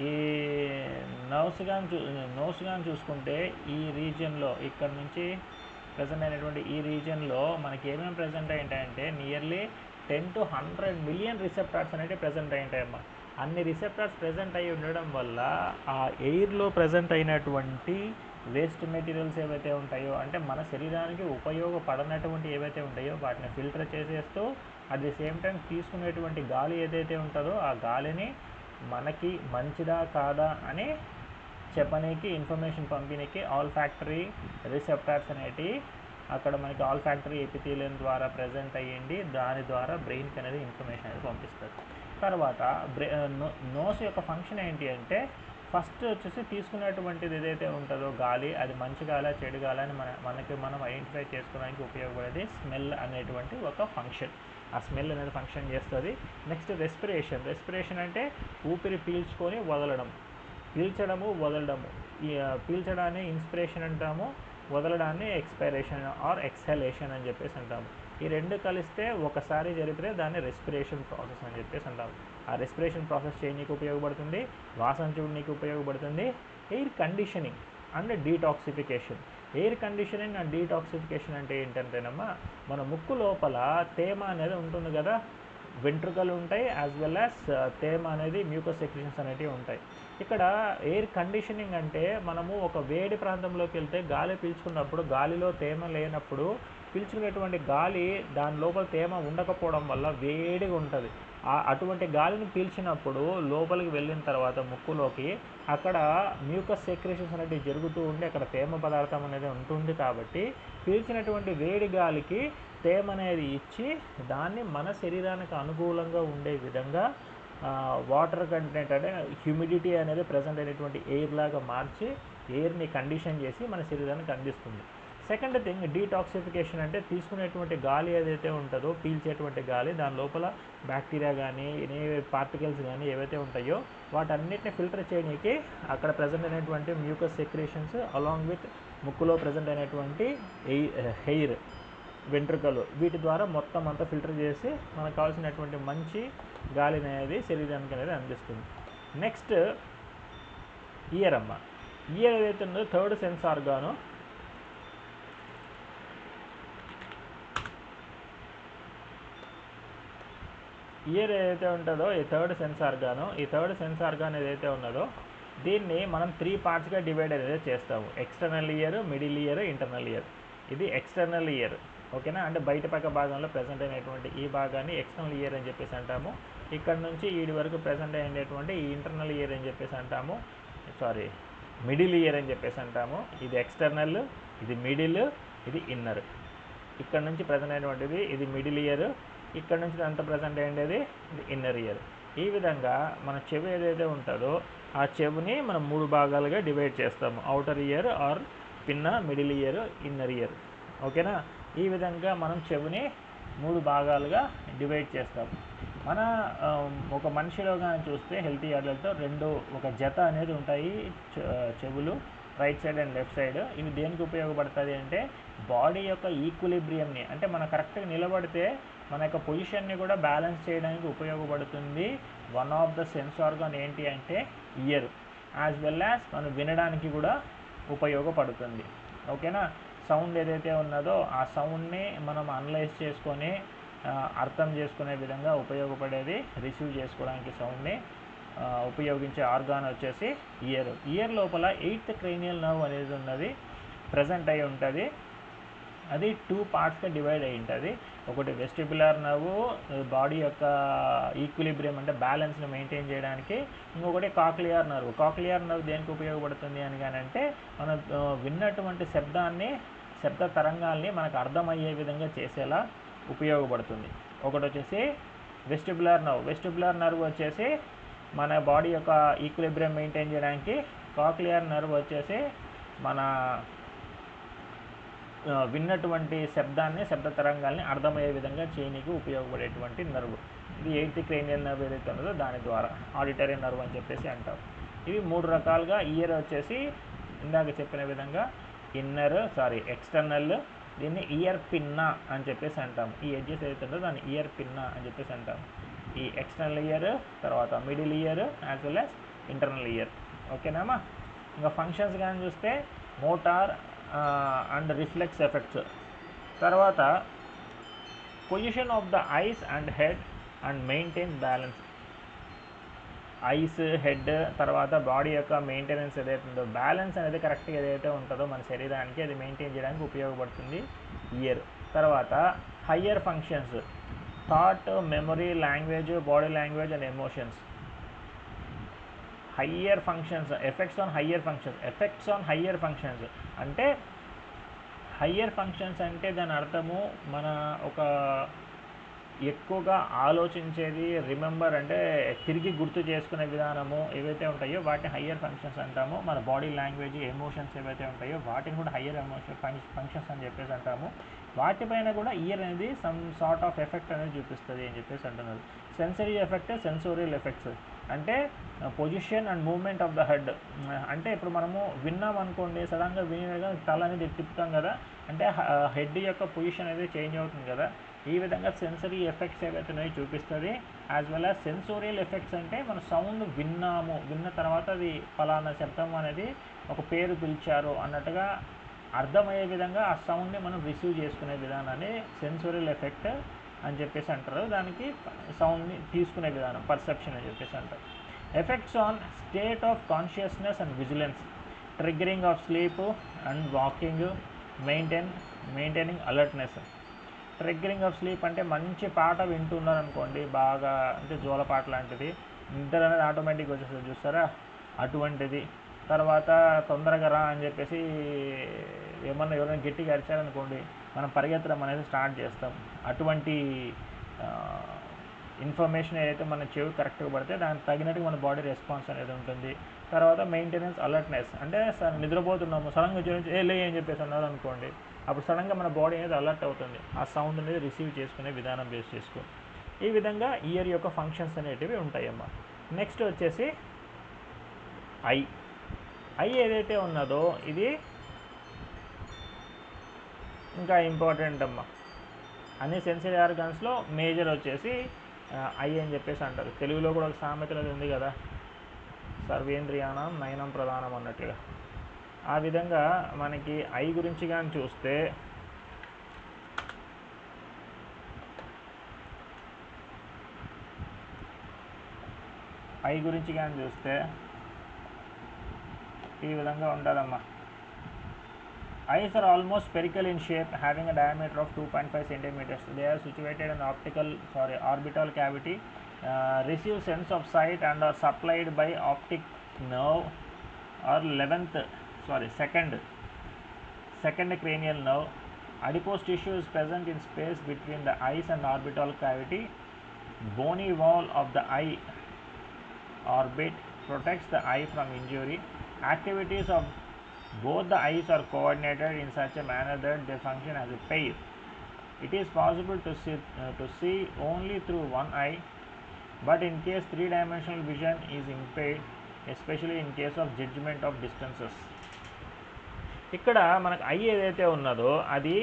ఈ నర్వ్స్ కానీ చూ నోస్ కానీ చూసుకుంటే ఈ రీజియన్లో ఇక్కడ నుంచి ప్రజెంట్ అయినటువంటి ఈ రీజియన్లో మనకి ఏమేమి ప్రజెంట్ అయి ఉంటాయంటే nearly ten to hundred million receptors అనేవి ప్రజెంట్ అయి ఉంటాయమ్మా అన్ని రిసెప్టార్స్ ప్రజెంట్ అయి ఉండడం వల్ల ఆ ఎయిర్లో ప్రజెంట్ అయినటువంటి వేస్ట్ మెటీరియల్స్ ఏవైతే ఉంటాయో అంటే మన శరీరానికి ఉపయోగపడనటువంటి ఏవైతే ఉంటాయో వాటిని ఫిల్టర్ చేసేస్తూ అట్ ది సేమ్ టైం తీసుకునేటువంటి గాలి ఏదైతే ఉంటుందో ఆ గాలిని మనకి మంచిదా కాదా అని చెప్పనీకి ఇన్ఫర్మేషన్ పంపిణీకి ఆల్ ఫ్యాక్టరీ రిసెప్టార్స్ అనేటివి అక్కడ మనకి ఆల్ ఫ్యాక్టరీ ఎపిథీలియం ద్వారా ప్రజెంట్ అయ్యింది. దాని ద్వారా బ్రెయిన్కి అనేది ఇన్ఫర్మేషన్ అనేది పంపిస్తుంది తర్వాత బ్రె నోస్ యొక్క ఫంక్షన్ ఏంటి అంటే ఫస్ట్ వచ్చేసి తీసుకునేటువంటిది ఏదైతే ఉంటుందో గాలి అది మంచి గాల చెడు గాల అని మన మనకి మనం ఐడెంటిఫై చేసుకోవడానికి ఉపయోగపడేది స్మెల్ అనేటువంటి ఒక ఫంక్షన్. ఆ స్మెల్ అనేది ఫంక్షన్ చేస్తుంది. Next respiration. రెస్పిరేషన్ అంటే ఊపిరి పీల్చుకొని వదలడం. పీల్చడము వదలడము. ఈ పీల్చడాన్ని ఇన్స్పిరేషన్ అంటాము వదలడాన్ని ఎక్స్పైరేషన్ ఆర్ ఎక్సలేషన్ అని చెప్పేసి అంటాము. ఈ రెండు కలిస్తే ఒకసారి జరిపితే దాన్ని రెస్పిరేషన్ ప్రాసెస్ అని చెప్పేసి అంటాము ఆ రెస్పిరేషన్ ప్రాసెస్ చేయనీకి ఉపయోగపడుతుంది వాసన చూడనీకి ఉపయోగపడుతుంది. Air conditioning and detoxification air conditioning and detoxification అంటే ఏంటంటేనమ్మా మన ముక్కు లోపల తేమ అనేది ఉంటుంది కదా. వెంట్రుకలు ఉంటాయి యాజ్ వెల్ యాజ్ తేమ అనేది మ్యూకస్ సెక్రిషన్స్ అనేటివి ఉంటాయి. ఇక్కడ ఎయిర్ కండిషనింగ్ అంటే మనము ఒక వేడి ప్రాంతంలోకి వెళ్తే గాలి పీల్చుకున్నప్పుడు గాలిలో తేమ లేనప్పుడు పీల్చుకునేటువంటి గాలి దాని లోపల తేమ ఉండకపోవడం వల్ల వేడిగా ఉంటుంది. ఆ- అటువంటి గాలిని పీల్చినప్పుడు లోపలికి వెళ్ళిన తర్వాత ముక్కులోకి అక్కడ మ్యూకస్ సెక్రేషన్స్ అనేవి జరుగుతూ ఉండి అక్కడ తేమ పదార్థం అనేది ఉంటుంది కాబట్టి పీల్చినటువంటి వేడి గాలికి తేమ అనేది ఇచ్చి దాన్ని మన శరీరానికి అనుకూలంగా ఉండే విధంగా వాటర్ కంటెంట్ అంటే హ్యూమిడిటీ అనేది ప్రజెంట్ అయినటువంటి ఎయిర్ లాగా మార్చి ఎయిర్ని కండిషన్ చేసి మన శరీరానికి అందిస్తుంది. సెకండ్ థింగ్ డీటాక్సిఫికేషన్ అంటే తీసుకునేటువంటి గాలి ఏదైతే ఉంటుందో పీల్చేటువంటి గాలి దాని లోపల బ్యాక్టీరియా కానీ ఎనీ పార్టికల్స్ కానీ ఏవైతే ఉంటాయో వాటన్నిటిని ఫిల్టర్ చేయడానికి అక్కడ ప్రజెంట్ అయినటువంటి మ్యూకస్ సెక్రేషన్స్ అలాంగ్ విత్ ముక్కులో ప్రజెంట్ అయినటువంటి హెయిర్ వెంట్రుకలు వీటి ద్వారా మొత్తం అంతా ఫిల్టర్ చేసి మనకు కావాల్సినటువంటి మంచి గాలిని అనేది శరీరానికి అనేది అందిస్తుంది. నెక్స్ట్ ఇయర్ అమ్మ ఇయర్ ఏదైతే ఉందో థర్డ్ సెన్స్ ఆర్గాను ఇయర్ ఏదైతే ఉంటుందో ఈ థర్డ్ సెన్స్ ఆర్గాను ఈ థర్డ్ సెన్స్ ఆర్గాన్ ఏదైతే ఉన్నదో దీన్ని మనం త్రీ పార్ట్స్గా డివైడ్ అనేది చేస్తాము. External ear middle ear internal ear ఇది ఎక్స్టర్నల్ ఇయర్ ఓకేనా అంటే బయట పక్క భాగంలో ప్రజెంట్ అయినటువంటి ఈ భాగాన్ని ఎక్స్టర్నల్ ఇయర్ అని చెప్పేసి అంటాము. ఇక్కడ నుంచి ఈడి వరకు ప్రజెంట్ అయినటువంటి ఈ ఇంటర్నల్ ఇయర్ అని చెప్పేసి అంటాము. సారీ మిడిల్ ఇయర్ అని చెప్పేసి అంటాము. ఇది ఎక్స్టర్నల్ ఇది మిడిల్ ఇది ఇన్నర్ ఇక్కడ నుంచి ప్రజెంట్ అయినటువంటిది ఇది మిడిల్ ఇయర్ ఇక్కడ నుంచి అంత ప్రజెంట్ అయ్యేది ఇన్నర్ ఇయర్ ఈ విధంగా మన చెవి ఏదైతే ఉంటుందో ఆ చెవిని మనం మూడు భాగాలుగా డివైడ్ చేస్తాము. Outer ear or pinna middle ear inner ear ఓకేనా? ఈ విధంగా మనం చెవిని మూడు భాగాలుగా డివైడ్ చేస్తాము. మన ఒక మనిషిలో కానీ చూస్తే హెల్తీ అడల్ట్తో రెండు ఒక జత అనేది ఉంటాయి చె- చెవులు right side and left side ఇవి దేనికి ఉపయోగపడుతుంది అంటే బాడీ యొక్క ఈక్విలిబ్రియంని అంటే మనం కరెక్ట్గా నిలబడితే మన యొక్క పొజిషన్ని కూడా బ్యాలెన్స్ చేయడానికి ఉపయోగపడుతుంది. One of the sense organ ఏంటి అంటే ఇయర్ యాజ్ వెల్ యాజ్ మనం వినడానికి కూడా ఉపయోగపడుతుంది. ఓకేనా సౌండ్ ఏదైతే ఉన్నదో ఆ సౌండ్ని మనం అనలైజ్ చేసుకొని అర్థం చేసుకునే విధంగా ఉపయోగపడేది రిసీవ్ చేసుకోవడానికి సౌండ్ని ఉపయోగించే ఆర్గాన్ వచ్చేసి ఇయర్ ఇయర్ లోపల ఎయిత్ క్రైనియల్ నర్వ్ అనేది ఉన్నది. ప్రజెంట్ అయి ఉంటుంది. అది టూ పార్ట్స్గా డివైడ్ అయి ఉంటుంది. ఒకటి వెస్టిబులర్ నవ్వు బాడీ యొక్క ఈక్విలిబ్రియం అంటే బ్యాలెన్స్ని మెయింటైన్ చేయడానికి ఇంకొకటి కాక్లియర్ నర్వ్ కాక్లియర్ నర్వ్ దేనికి ఉపయోగపడుతుంది అని కానీ అంటే మనం విన్నటువంటి శబ్దాన్ని శబ్ద తరంగాల్ని మనకు అర్థమయ్యే విధంగా చేసేలా ఉపయోగపడుతుంది. ఒకటి వచ్చేసి వెస్టిబులర్ నర్వ్ వెస్టిబులర్ నర్వ్ వచ్చేసి మన బాడీ యొక్క ఈక్విలిబ్రియం మెయింటైన్ చేయడానికి కాక్లియర్ నర్వ్ వచ్చేసి మన విన్నటువంటి శబ్దాన్ని శబ్ద తరంగాల్ని అర్థమయ్యే విధంగా చేయనీకి ఉపయోగపడేటువంటి నర్వ్. ఇది ఎయిత్ క్రేనియల్ నర్వ్ ఏదైతే ఉన్నదో దాని ద్వారా ఆడిటరీ నర్వ్ అని చెప్పేసి అంటారు. ఇవి మూడు రకాలుగా ఇయర్ వచ్చేసి ఇందాక చెప్పిన విధంగా ఇన్నర్ సారీ ఎక్స్టర్నల్ దీన్ని ఇయర్ పిన్నా అని చెప్పేసి అంటాము. ఈ ఎడ్జెస్ ఏదైతే ఉందో దాన్ని ఇయర్ పిన్నా అని చెప్పేసి అంటాము. ఈ ఎక్స్టర్నల్ ఇయర్ తర్వాత middle ear as well as internal ear. ఓకేనామా? ఇంకా ఫంక్షన్స్ కానీ చూస్తే మోటార్ అండ్ రిఫ్లెక్స్ ఎఫెక్ట్స్ తర్వాత position of the eyes and head and maintain balance eyes head తర్వాత బాడీ యొక్క మెయింటెనెన్స్ ఏదైతే ఉందో బ్యాలెన్స్ అనేది కరెక్ట్గా ఏదైతే ఉంటుందో మన శరీరానికి అది మెయింటైన్ చేయడానికి ఉపయోగపడుతుంది ఇయర్ తర్వాత higher functions thought memory language body language and emotions higher functions effects on higher functions effects on higher functions అంటే హయ్యర్ ఫంక్షన్స్ అంటే దాని అర్థము మన ఒక ఎక్కువగా ఆలోచించేది రిమెంబర్ అంటే తిరిగి గుర్తు చేసుకునే విధానము ఏవైతే ఉంటాయో వాటిని హయ్యర్ ఫంక్షన్స్ అంటాము. మన బాడీ లాంగ్వేజ్ ఎమోషన్స్ ఏవైతే ఉంటాయో వాటిని కూడా హయ్యర్ ఎమోషన్ ఫంక్షన్స్ అని చెప్పేసి అంటాము. వాటిపైన కూడా ఇయర్ అనేది సమ్ సార్ట్ ఆఫ్ ఎఫెక్ట్ అనేది చూపిస్తుంది అని చెప్పేసి అంటున్నారు. సెన్సరీ ఎఫెక్ట్ సెన్సోరియల్ ఎఫెక్ట్స్ అంటే position and movement of the head అంటే ఇప్పుడు మనము విన్నాం అనుకోండి సడన్గా వినేగా తల అనేది తిప్పుతాం కదా అంటే హెడ్ యొక్క పొజిషన్ అనేది చేంజ్ అవుతుంది కదా ఈ విధంగా సెన్సరీ ఎఫెక్ట్స్ ఏవైతే ఉన్నాయో చూపిస్తుంది as well as sensorial effects అంటే మన సౌండ్ విన్నాము విన్న తర్వాత అది ఫలానా శబ్దం అనేది ఒక పేరు పిలిచారు అన్నట్టుగా అర్థమయ్యే విధంగా ఆ సౌండ్ని మనం రిసీవ్ చేసుకునే విధానాన్ని సెన్సోరియల్ ఎఫెక్ట్ అని చెప్పేసి అంటారు. దానికి సౌండ్ని తీసుకునే విధానం పర్సెప్షన్ అని చెప్పేసి అంటారు. Effects on state of consciousness and vigilance. Triggering of sleep and walking maintain maintaining alertness. Triggering of sleep అంటే మంచి పాట వింటున్నారు అనుకోండి బాగా అంటే జోల పాట లాంటిది. నిద్ర అనేది ఆటోమేటిక్గా వచ్చేస్తుంది చూస్తారా? అటువంటిది. తర్వాత తొందరగా రా అని చెప్పేసి ఏమన్నా ఎవరైనా గట్టిగా అరిచారనుకోండి మనం పరిగెత్తడం అనేది స్టార్ట్ చేస్తాం. అటువంటి ఇన్ఫర్మేషన్ ఏదైతే మన చెవి కరెక్ట్గా పడితే దానికి తగినట్టు మన బాడీ రెస్పాన్స్ అనేది ఉంటుంది. తర్వాత మెయింటెనెన్స్ అలర్ట్నెస్ అంటే స- నిద్రపోతున్నాము సడన్గా వచ్చి ఏ లే అని చెప్పేసి అన్నారు అనుకోండి అప్పుడు సడన్గా మన బాడీ అనేది అలర్ట్ అవుతుంది. ఆ సౌండ్ అనేది రిసీవ్ చేసుకునే విధానం బేస్ చేసుకో. ఈ విధంగా ఇయర్ యొక్క ఫంక్షన్స్ అనేటివి ఉంటాయమ్మా. నెక్స్ట్ వచ్చేసి ఐ ఐ ఏదైతే ఉన్నదో ఇది ఇంకా ఇంపార్టెంట్ అమ్మా. అన్ని సెన్సిటివ్ ఆర్గాన్స్లో మేజర్ వచ్చేసి ఐ అని చెప్పేసి అంటారు. తెలుగులో కూడా ఒక సామెతలు అది ఉంది కదా. సర్వేంద్రియానం నయనం ప్రధానం అన్నట్టుగా. ఆ విధంగా మనకి ఐ గురించి కానీ చూస్తే ఐ గురించి కానీ చూస్తే ఈ విధంగా ఉంటుందమ్మా Eyes are almost spherical in shape, having a diameter of 2.5 centimeters. They are situated in optical, sorry, orbital cavity, uh, receive sense of sight and are supplied by optic nerve or 11th, sorry, second, second cranial nerve. Adipose tissue is present in space between the eyes and orbital cavity. Bony wall of the eye orbit protects the eye from injury. Activities of both the eyes are coordinated in such a manner that they function as a pair. It is possible to see, uh, to see only through one eye, but in case three dimensional vision is impaired, especially in case of judgment of distances ఇక్కడ మనకు I ఏదైతే ఉన్నదో అది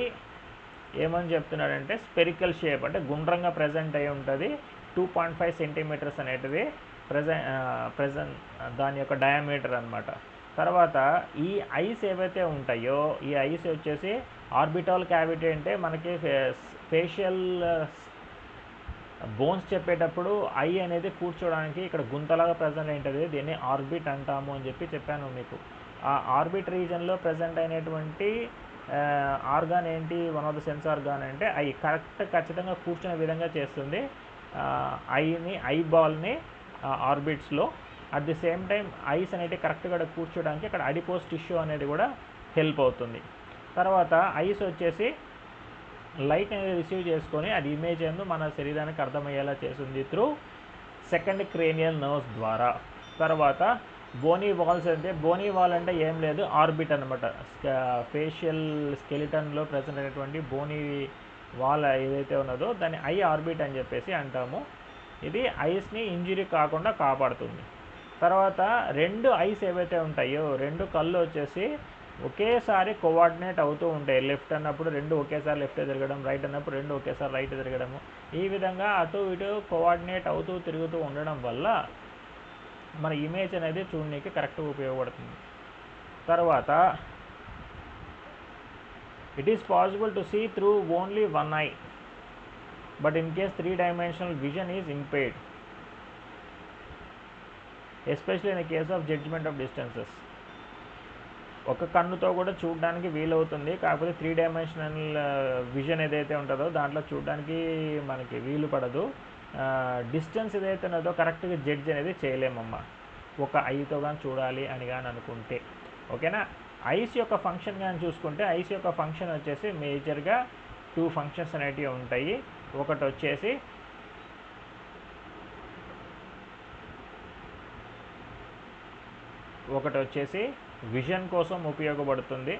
ఏమని చెప్తున్నాడంటే spherical shape అంటే గుండ్రంగా present అయి ఉంటుంది టూ పాయింట్ ఫైవ్ సెంటీమీటర్స్ అనేటిది ప్రజెంట్ ప్రజెంట్ దాని యొక్క డయామీటర్ అనమాట తర్వాత ఈ ఐస్ ఏవైతే ఉంటాయో ఈ ఐస్ వచ్చేసి ఆర్బిటాల్ క్యావిటీ అంటే మనకి ఫేషియల్ బోన్స్ చెప్పేటప్పుడు ఐ అనేది కూర్చోడానికి ఇక్కడ గుంతలాగా ప్రజెంట్ అయింటుంది దీన్ని ఆర్బిట్ అంటాము అని చెప్పి చెప్పాను మీకు. ఆ ఆర్బిట్ రీజన్లో ప్రజెంట్ అయినటువంటి ఆర్గాన్ ఏంటి? One of the sense organ అంటే ఐ కరెక్ట్ ఖచ్చితంగా కూర్చునే విధంగా చేస్తుంది. ఐని ఐ బాల్ని ఆర్బిట్స్లో. At the same time eyes అనేది కరెక్ట్గా కూర్చోడానికి అక్కడ అడిపోస్ టిష్యూ అనేది కూడా హెల్ప్ అవుతుంది. తర్వాత ఐస్ వచ్చేసి లైట్ అనేది రిసీవ్ చేసుకొని అది ఇమేజ్ ఎందు మన శరీరానికి అర్థమయ్యేలా చేస్తుంది త్రూ సెకండ్ క్రేనియల్ నర్వ్స్ ద్వారా. తర్వాత బోనీ వాల్స్ అంటే బోనీ వాల్ అంటే ఏం లేదు ఆర్బిట్ అనమాట ఫేషియల్ స్కెలిటన్లో ప్రజెంట్ అయినటువంటి బోనీ వాల్ ఏదైతే ఉన్నదో దాన్ని ఐ ఆర్బిట్ అని చెప్పేసి అంటాము. ఇది ఐస్ని ఇంజురీ కాకుండా కాపాడుతుంది. తర్వాత రెండు ఐస్ ఏవైతే ఉంటాయో రెండు కళ్ళు వచ్చేసి ఒకేసారి కోఆర్డినేట్ అవుతూ ఉంటాయి. లెఫ్ట్ అన్నప్పుడు రెండు ఒకేసారి లెఫ్ట్ తిరగడం రైట్ అన్నప్పుడు రెండు ఒకేసారి రైట్ తిరగడము. ఈ విధంగా అటు ఇటు కోఆర్డినేట్ అవుతూ తిరుగుతూ ఉండడం వల్ల మన ఇమేజ్ అనేది చూడడానికి కరెక్ట్గా ఉపయోగపడుతుంది. తర్వాత it is possible to see through only one eye but in case three dimensional vision is impaired especially in case of judgement of distances. ఒక కన్నుతో కూడా చూడడానికి వీలవుతుంది. కాకపోతే త్రీ డైమెన్షనల్ విజన్ ఏదైతే ఉంటుందో దాంట్లో చూడడానికి మనకి వీలు పడదు. డిస్టెన్స్ ఏదైతే ఉన్నదో కరెక్ట్గా జడ్జ్ అనేది చేయలేమమ్మా. ఒక ఐతో కానీ చూడాలి అని కానీ అనుకుంటే. ఓకేనా? ఐస్ యొక్క ఫంక్షన్ కానీ చూసుకుంటే ఐస్ యొక్క ఫంక్షన్ వచ్చేసి మేజర్గా టూ ఫంక్షన్స్ అనేటివి ఉంటాయి. ఒకటి వచ్చేసి ఒకటి వచ్చేసి విజన్ కోసం ఉపయోగపడుతుంది.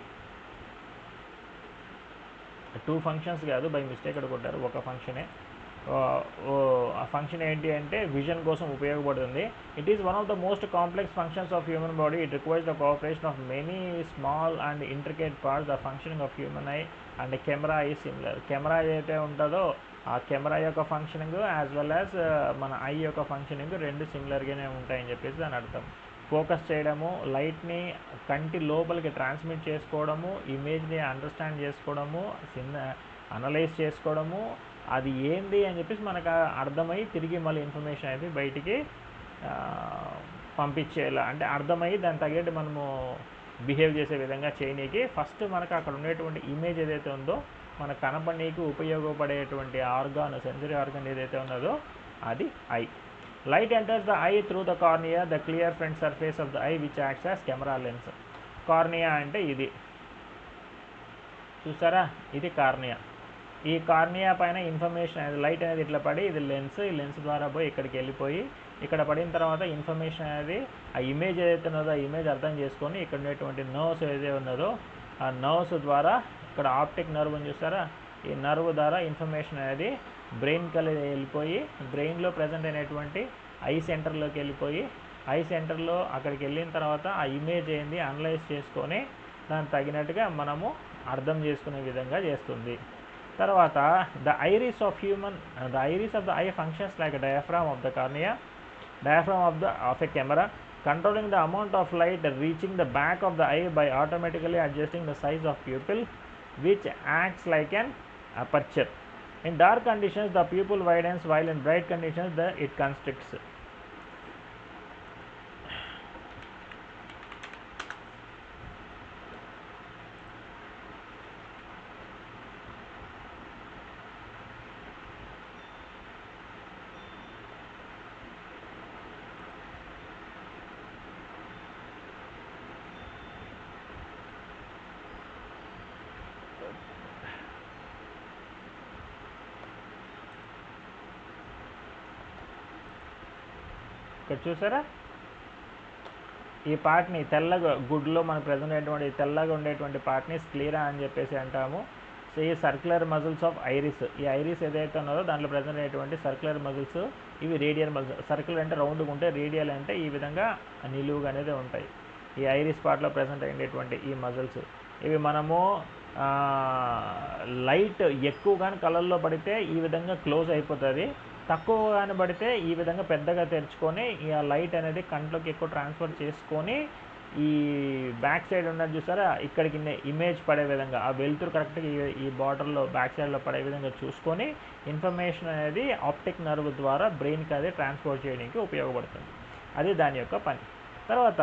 టూ ఫంక్షన్స్ కాదు బై మిస్టేక్ అక్కడ కొట్టారు ఒక ఫంక్షనే ఆ ఫంక్షన్ ఏంటి అంటే విజన్ కోసం ఉపయోగపడుతుంది. It is one of the most complex functions of human body it requires the cooperation of many small and intricate parts the functioning of human eye and camera eye similar camera ఏదైతే ఉంటుందో ఆ camera యొక్క functioning as well as మన eye యొక్క functioning రెండు సిమిలర్గానే ఉంటాయని చెప్పేసి దాని అర్థం. ఫోకస్ చేయడము లైట్ని కంటి లోపలికి ట్రాన్స్మిట్ చేసుకోవడము ఇమేజ్ని అండర్స్టాండ్ చేసుకోవడము సిన్న అనలైజ్ చేసుకోవడము అది ఏంది అని చెప్పేసి మనకు అర్థమై తిరిగి మళ్ళీ ఇన్ఫర్మేషన్ అయితే బయటికి పంపించేలా అంటే అర్థమై దాని తగ్గట్టు మనము బిహేవ్ చేసే విధంగా చేయనీకి ఫస్ట్ మనకు అక్కడ ఉండేటువంటి ఇమేజ్ ఏదైతే ఉందో మనకు కనపడనీకి ఉపయోగపడేటువంటి ఆర్గాన్ సెన్సరీ ఆర్గాన్ ఏదైతే ఉన్నదో అది eye. Light enters the eye through the cornea the clear front surface of the eye which acts as camera lens cornea అంటే ఇది. చూసారా? ఇది కార్నియా. ఈ కార్నియా పైన ఇన్ఫర్మేషన్ అనేది లైట్ అనేది ఇట్లా పడి ఇది లెన్స్ ఈ లెన్స్ ద్వారా పోయి ఇక్కడికి వెళ్ళిపోయి ఇక్కడ పడిన తర్వాత ఇన్ఫర్మేషన్ అనేది ఆ ఇమేజ్ ఏదైతే ఉన్నదో ఆ ఇమేజ్ అర్థం చేసుకొని ఇక్కడ ఉండేటువంటి నర్వ్స్ ఏదైతే ఉన్నదో ఆ నర్వ్స్ ద్వారా ఇక్కడ ఆప్టిక్ నర్వ్ అని చూస్తారా ఈ నర్వ్ ద్వారా ఇన్ఫర్మేషన్ అనేది బ్రెయిన్ కలిగి వెళ్ళిపోయి బ్రెయిన్లో ప్రజెంట్ అయినటువంటి ఐ సెంటర్లోకి వెళ్ళిపోయి ఐ సెంటర్లో అక్కడికి వెళ్ళిన తర్వాత ఆ ఇమేజ్ ఏంది అనలైజ్ చేసుకొని దానికి తగినట్టుగా మనము అర్థం చేసుకునే విధంగా చేస్తుంది. తర్వాత the iris of human the iris of the eye functions like diaphragm of the cornea diaphragm of the of a camera controlling the amount of light reaching the back of the eye by automatically adjusting the size of pupil which acts like an aperture in dark conditions the pupil widens while in bright conditions the it constricts చూసారా? ఈ పార్ట్ని తెల్లగా గుడ్లో మనకు present అయినటువంటి తెల్లగా ఉండేటువంటి పార్ట్ని స్క్లీరా అని చెప్పేసి అంటాము. సో ఈ సర్క్యులర్ మజిల్స్ ఆఫ్ ఐరిస్ ఈ ఐరిస్ ఏదైతే ఉన్నదో దాంట్లో ప్రజెంట్ అయ్యేటువంటి సర్క్యులర్ మజిల్స్ ఇవి రేడియల్ మజిల్స్ సర్క్యులర్ అంటే రౌండ్గా ఉంటే రేడియల్ అంటే ఈ విధంగా నిలువుగా అనేది ఉంటాయి. ఈ ఐరిస్ పార్ట్లో ప్రజెంట్ అయ్యేటువంటి ఈ మజిల్స్ ఇవి మనము లైట్ ఎక్కువగా కలర్లో పడితే ఈ విధంగా క్లోజ్ అయిపోతుంది. తక్కువ కనబడితే ఈ విధంగా పెద్దగా తెరుచుకొని ఈ ఆ లైట్ అనేది కంట్లోకి ఎక్కువ ట్రాన్స్ఫర్ చేసుకొని ఈ బ్యాక్ సైడ్ ఉన్నది చూసారా? ఇక్కడికి ఇమేజ్ పడే విధంగా ఆ వెలుతురు కరెక్ట్గా ఈ బార్డర్లో బ్యాక్ సైడ్లో పడే విధంగా చూసుకొని ఇన్ఫర్మేషన్ అనేది ఆప్టిక్ నర్వ్ ద్వారా బ్రెయిన్కి అది ట్రాన్స్పోర్ట్ చేయడానికి ఉపయోగపడుతుంది. అది దాని యొక్క పని. తర్వాత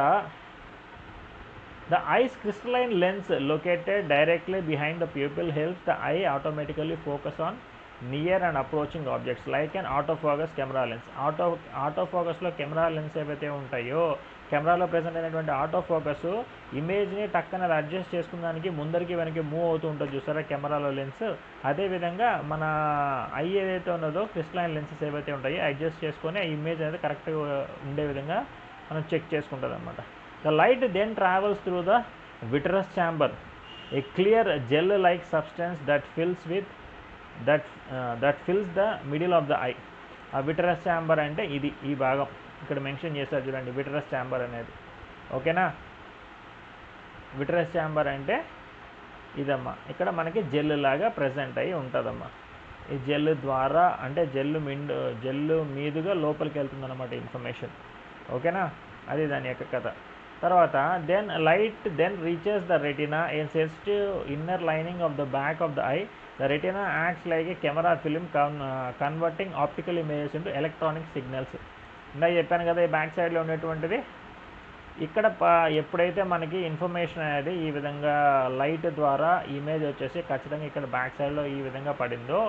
the eye's crystalline lens located directly behind the pupil helps the eye automatically focus on near and approaching objects like and autofocus camera lens auto ఆటోఫోకస్లో camera lens ఏవైతే ఉంటాయో కెమెరాలో ప్రజెంట్ అయినటువంటి ఆటోఫోకస్ ఇమేజ్ని టక్కన అడ్జస్ట్ చేసుకున్నానికి ముందరికి వెనక్కి మూవ్ అవుతూ ఉంటుంది చూసారా కెమెరాలో లెన్స్ అదేవిధంగా మన ఐ ఏదైతే ఉన్నదో క్రిస్టలైన్ లెన్సెస్ ఏవైతే ఉంటాయో అడ్జస్ట్ చేసుకొని ఆ ఇమేజ్ అనేది కరెక్ట్గా ఉండే విధంగా మనం చెక్ చేసుకుంటుంది అనమాట the light then travels through the vitreous chamber a clear gel like substance that fills with that that fills the middle of the eye ఆ విటరస్ ఛాంబర్ అంటే ఇది ఈ భాగం. ఇక్కడ మెన్షన్ చేస్తారు చూడండి విటరస్ ఛాంబర్ అనేది. ఓకేనా? విటరస్ ఛాంబర్ అంటే ఇదమ్మా. ఇక్కడ మనకి జెల్ లాగా ప్రజెంట్ అయి ఉంటుందమ్మా. ఈ జెల్ ద్వారా అంటే జెల్ మిండ్ జెల్ మీదుగా లోపలికి వెళ్తుందన్నమాట ఇన్ఫర్మేషన్ ఓకేనా? అది దాని యొక్క కథ. తర్వాత then light then reaches the retina a sensitive inner lining of the back of the eye the retina acts like a camera film con converting optical images into electronic signals ఇందాక చెప్పాను కదా ఈ బ్యాక్ సైడ్లో ఉండేటువంటిది. ఇక్కడ ఎప్పుడైతే మనకి information అనేది ఈ విధంగా లైట్ ద్వారా ఇమేజ్ వచ్చేసి ఖచ్చితంగా ఇక్కడ బ్యాక్ సైడ్లో ఈ విధంగా పడిందో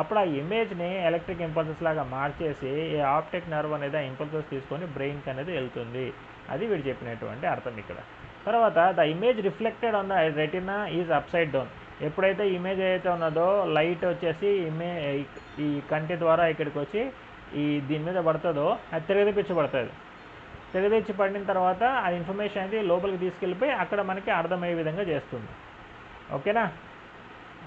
అప్పుడు ఆ ఇమేజ్ని ఎలక్ట్రిక్ ఇంపల్సెస్ లాగా మార్చేసి ఈ ఆప్టిక్ నర్వ్ అనేది ఆ ఇంపల్సెస్ తీసుకొని బ్రెయిన్కి అనేది వెళ్తుంది. అది వీడు చెప్పినటువంటి అర్థం ఇక్కడ. తర్వాత the image reflected on the retina is upside down ఎప్పుడైతే ఇమేజ్ ఏదైతే ఉన్నదో లైట్ వచ్చేసి ఇమే ఈ కంటి ద్వారా ఇక్కడికి వచ్చి ఈ దీని మీద పడుతుందో అది తిరగదిపించబడుతుంది. తిరగదించి పడిన తర్వాత ఆ ఇన్ఫర్మేషన్ అనేది లోపలికి తీసుకెళ్ళిపోయి అక్కడ మనకి అర్థమయ్యే విధంగా చేస్తుంది. ఓకేనా?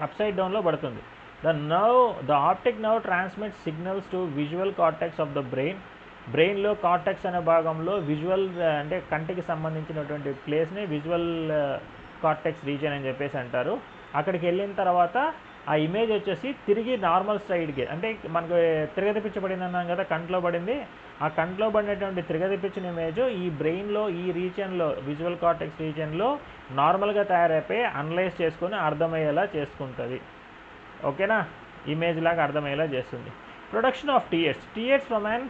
అప్సైడ్ డౌన్లో పడుతుంది. The nerve the optic nerve transmit signals to visual cortex of the brain బ్రెయిన్లో కార్టెక్స్ అనే భాగంలో విజువల్ అంటే కంటికి సంబంధించినటువంటి ప్లేస్ని విజువల్ కార్టెక్స్ రీజన్ అని చెప్పేసి అంటారు. అక్కడికి వెళ్ళిన తర్వాత ఆ ఇమేజ్ వచ్చేసి తిరిగి నార్మల్ సైడ్కి అంటే మనకు తిరగతిపించబడింది అన్నాం కదా కంట్లో పడింది. ఆ కంట్లో పడినటువంటి తిరగతిపించిన ఇమేజ్ ఈ బ్రెయిన్లో ఈ రీజియన్లో విజువల్ కార్టెక్స్ రీజియన్లో నార్మల్గా తయారైపోయి అనలైజ్ చేసుకొని అర్థమయ్యేలా చేసుకుంటుంది. ఓకేనా? ఇమేజ్ లాగా అర్థమయ్యేలా చేస్తుంది. Production of tears tears from an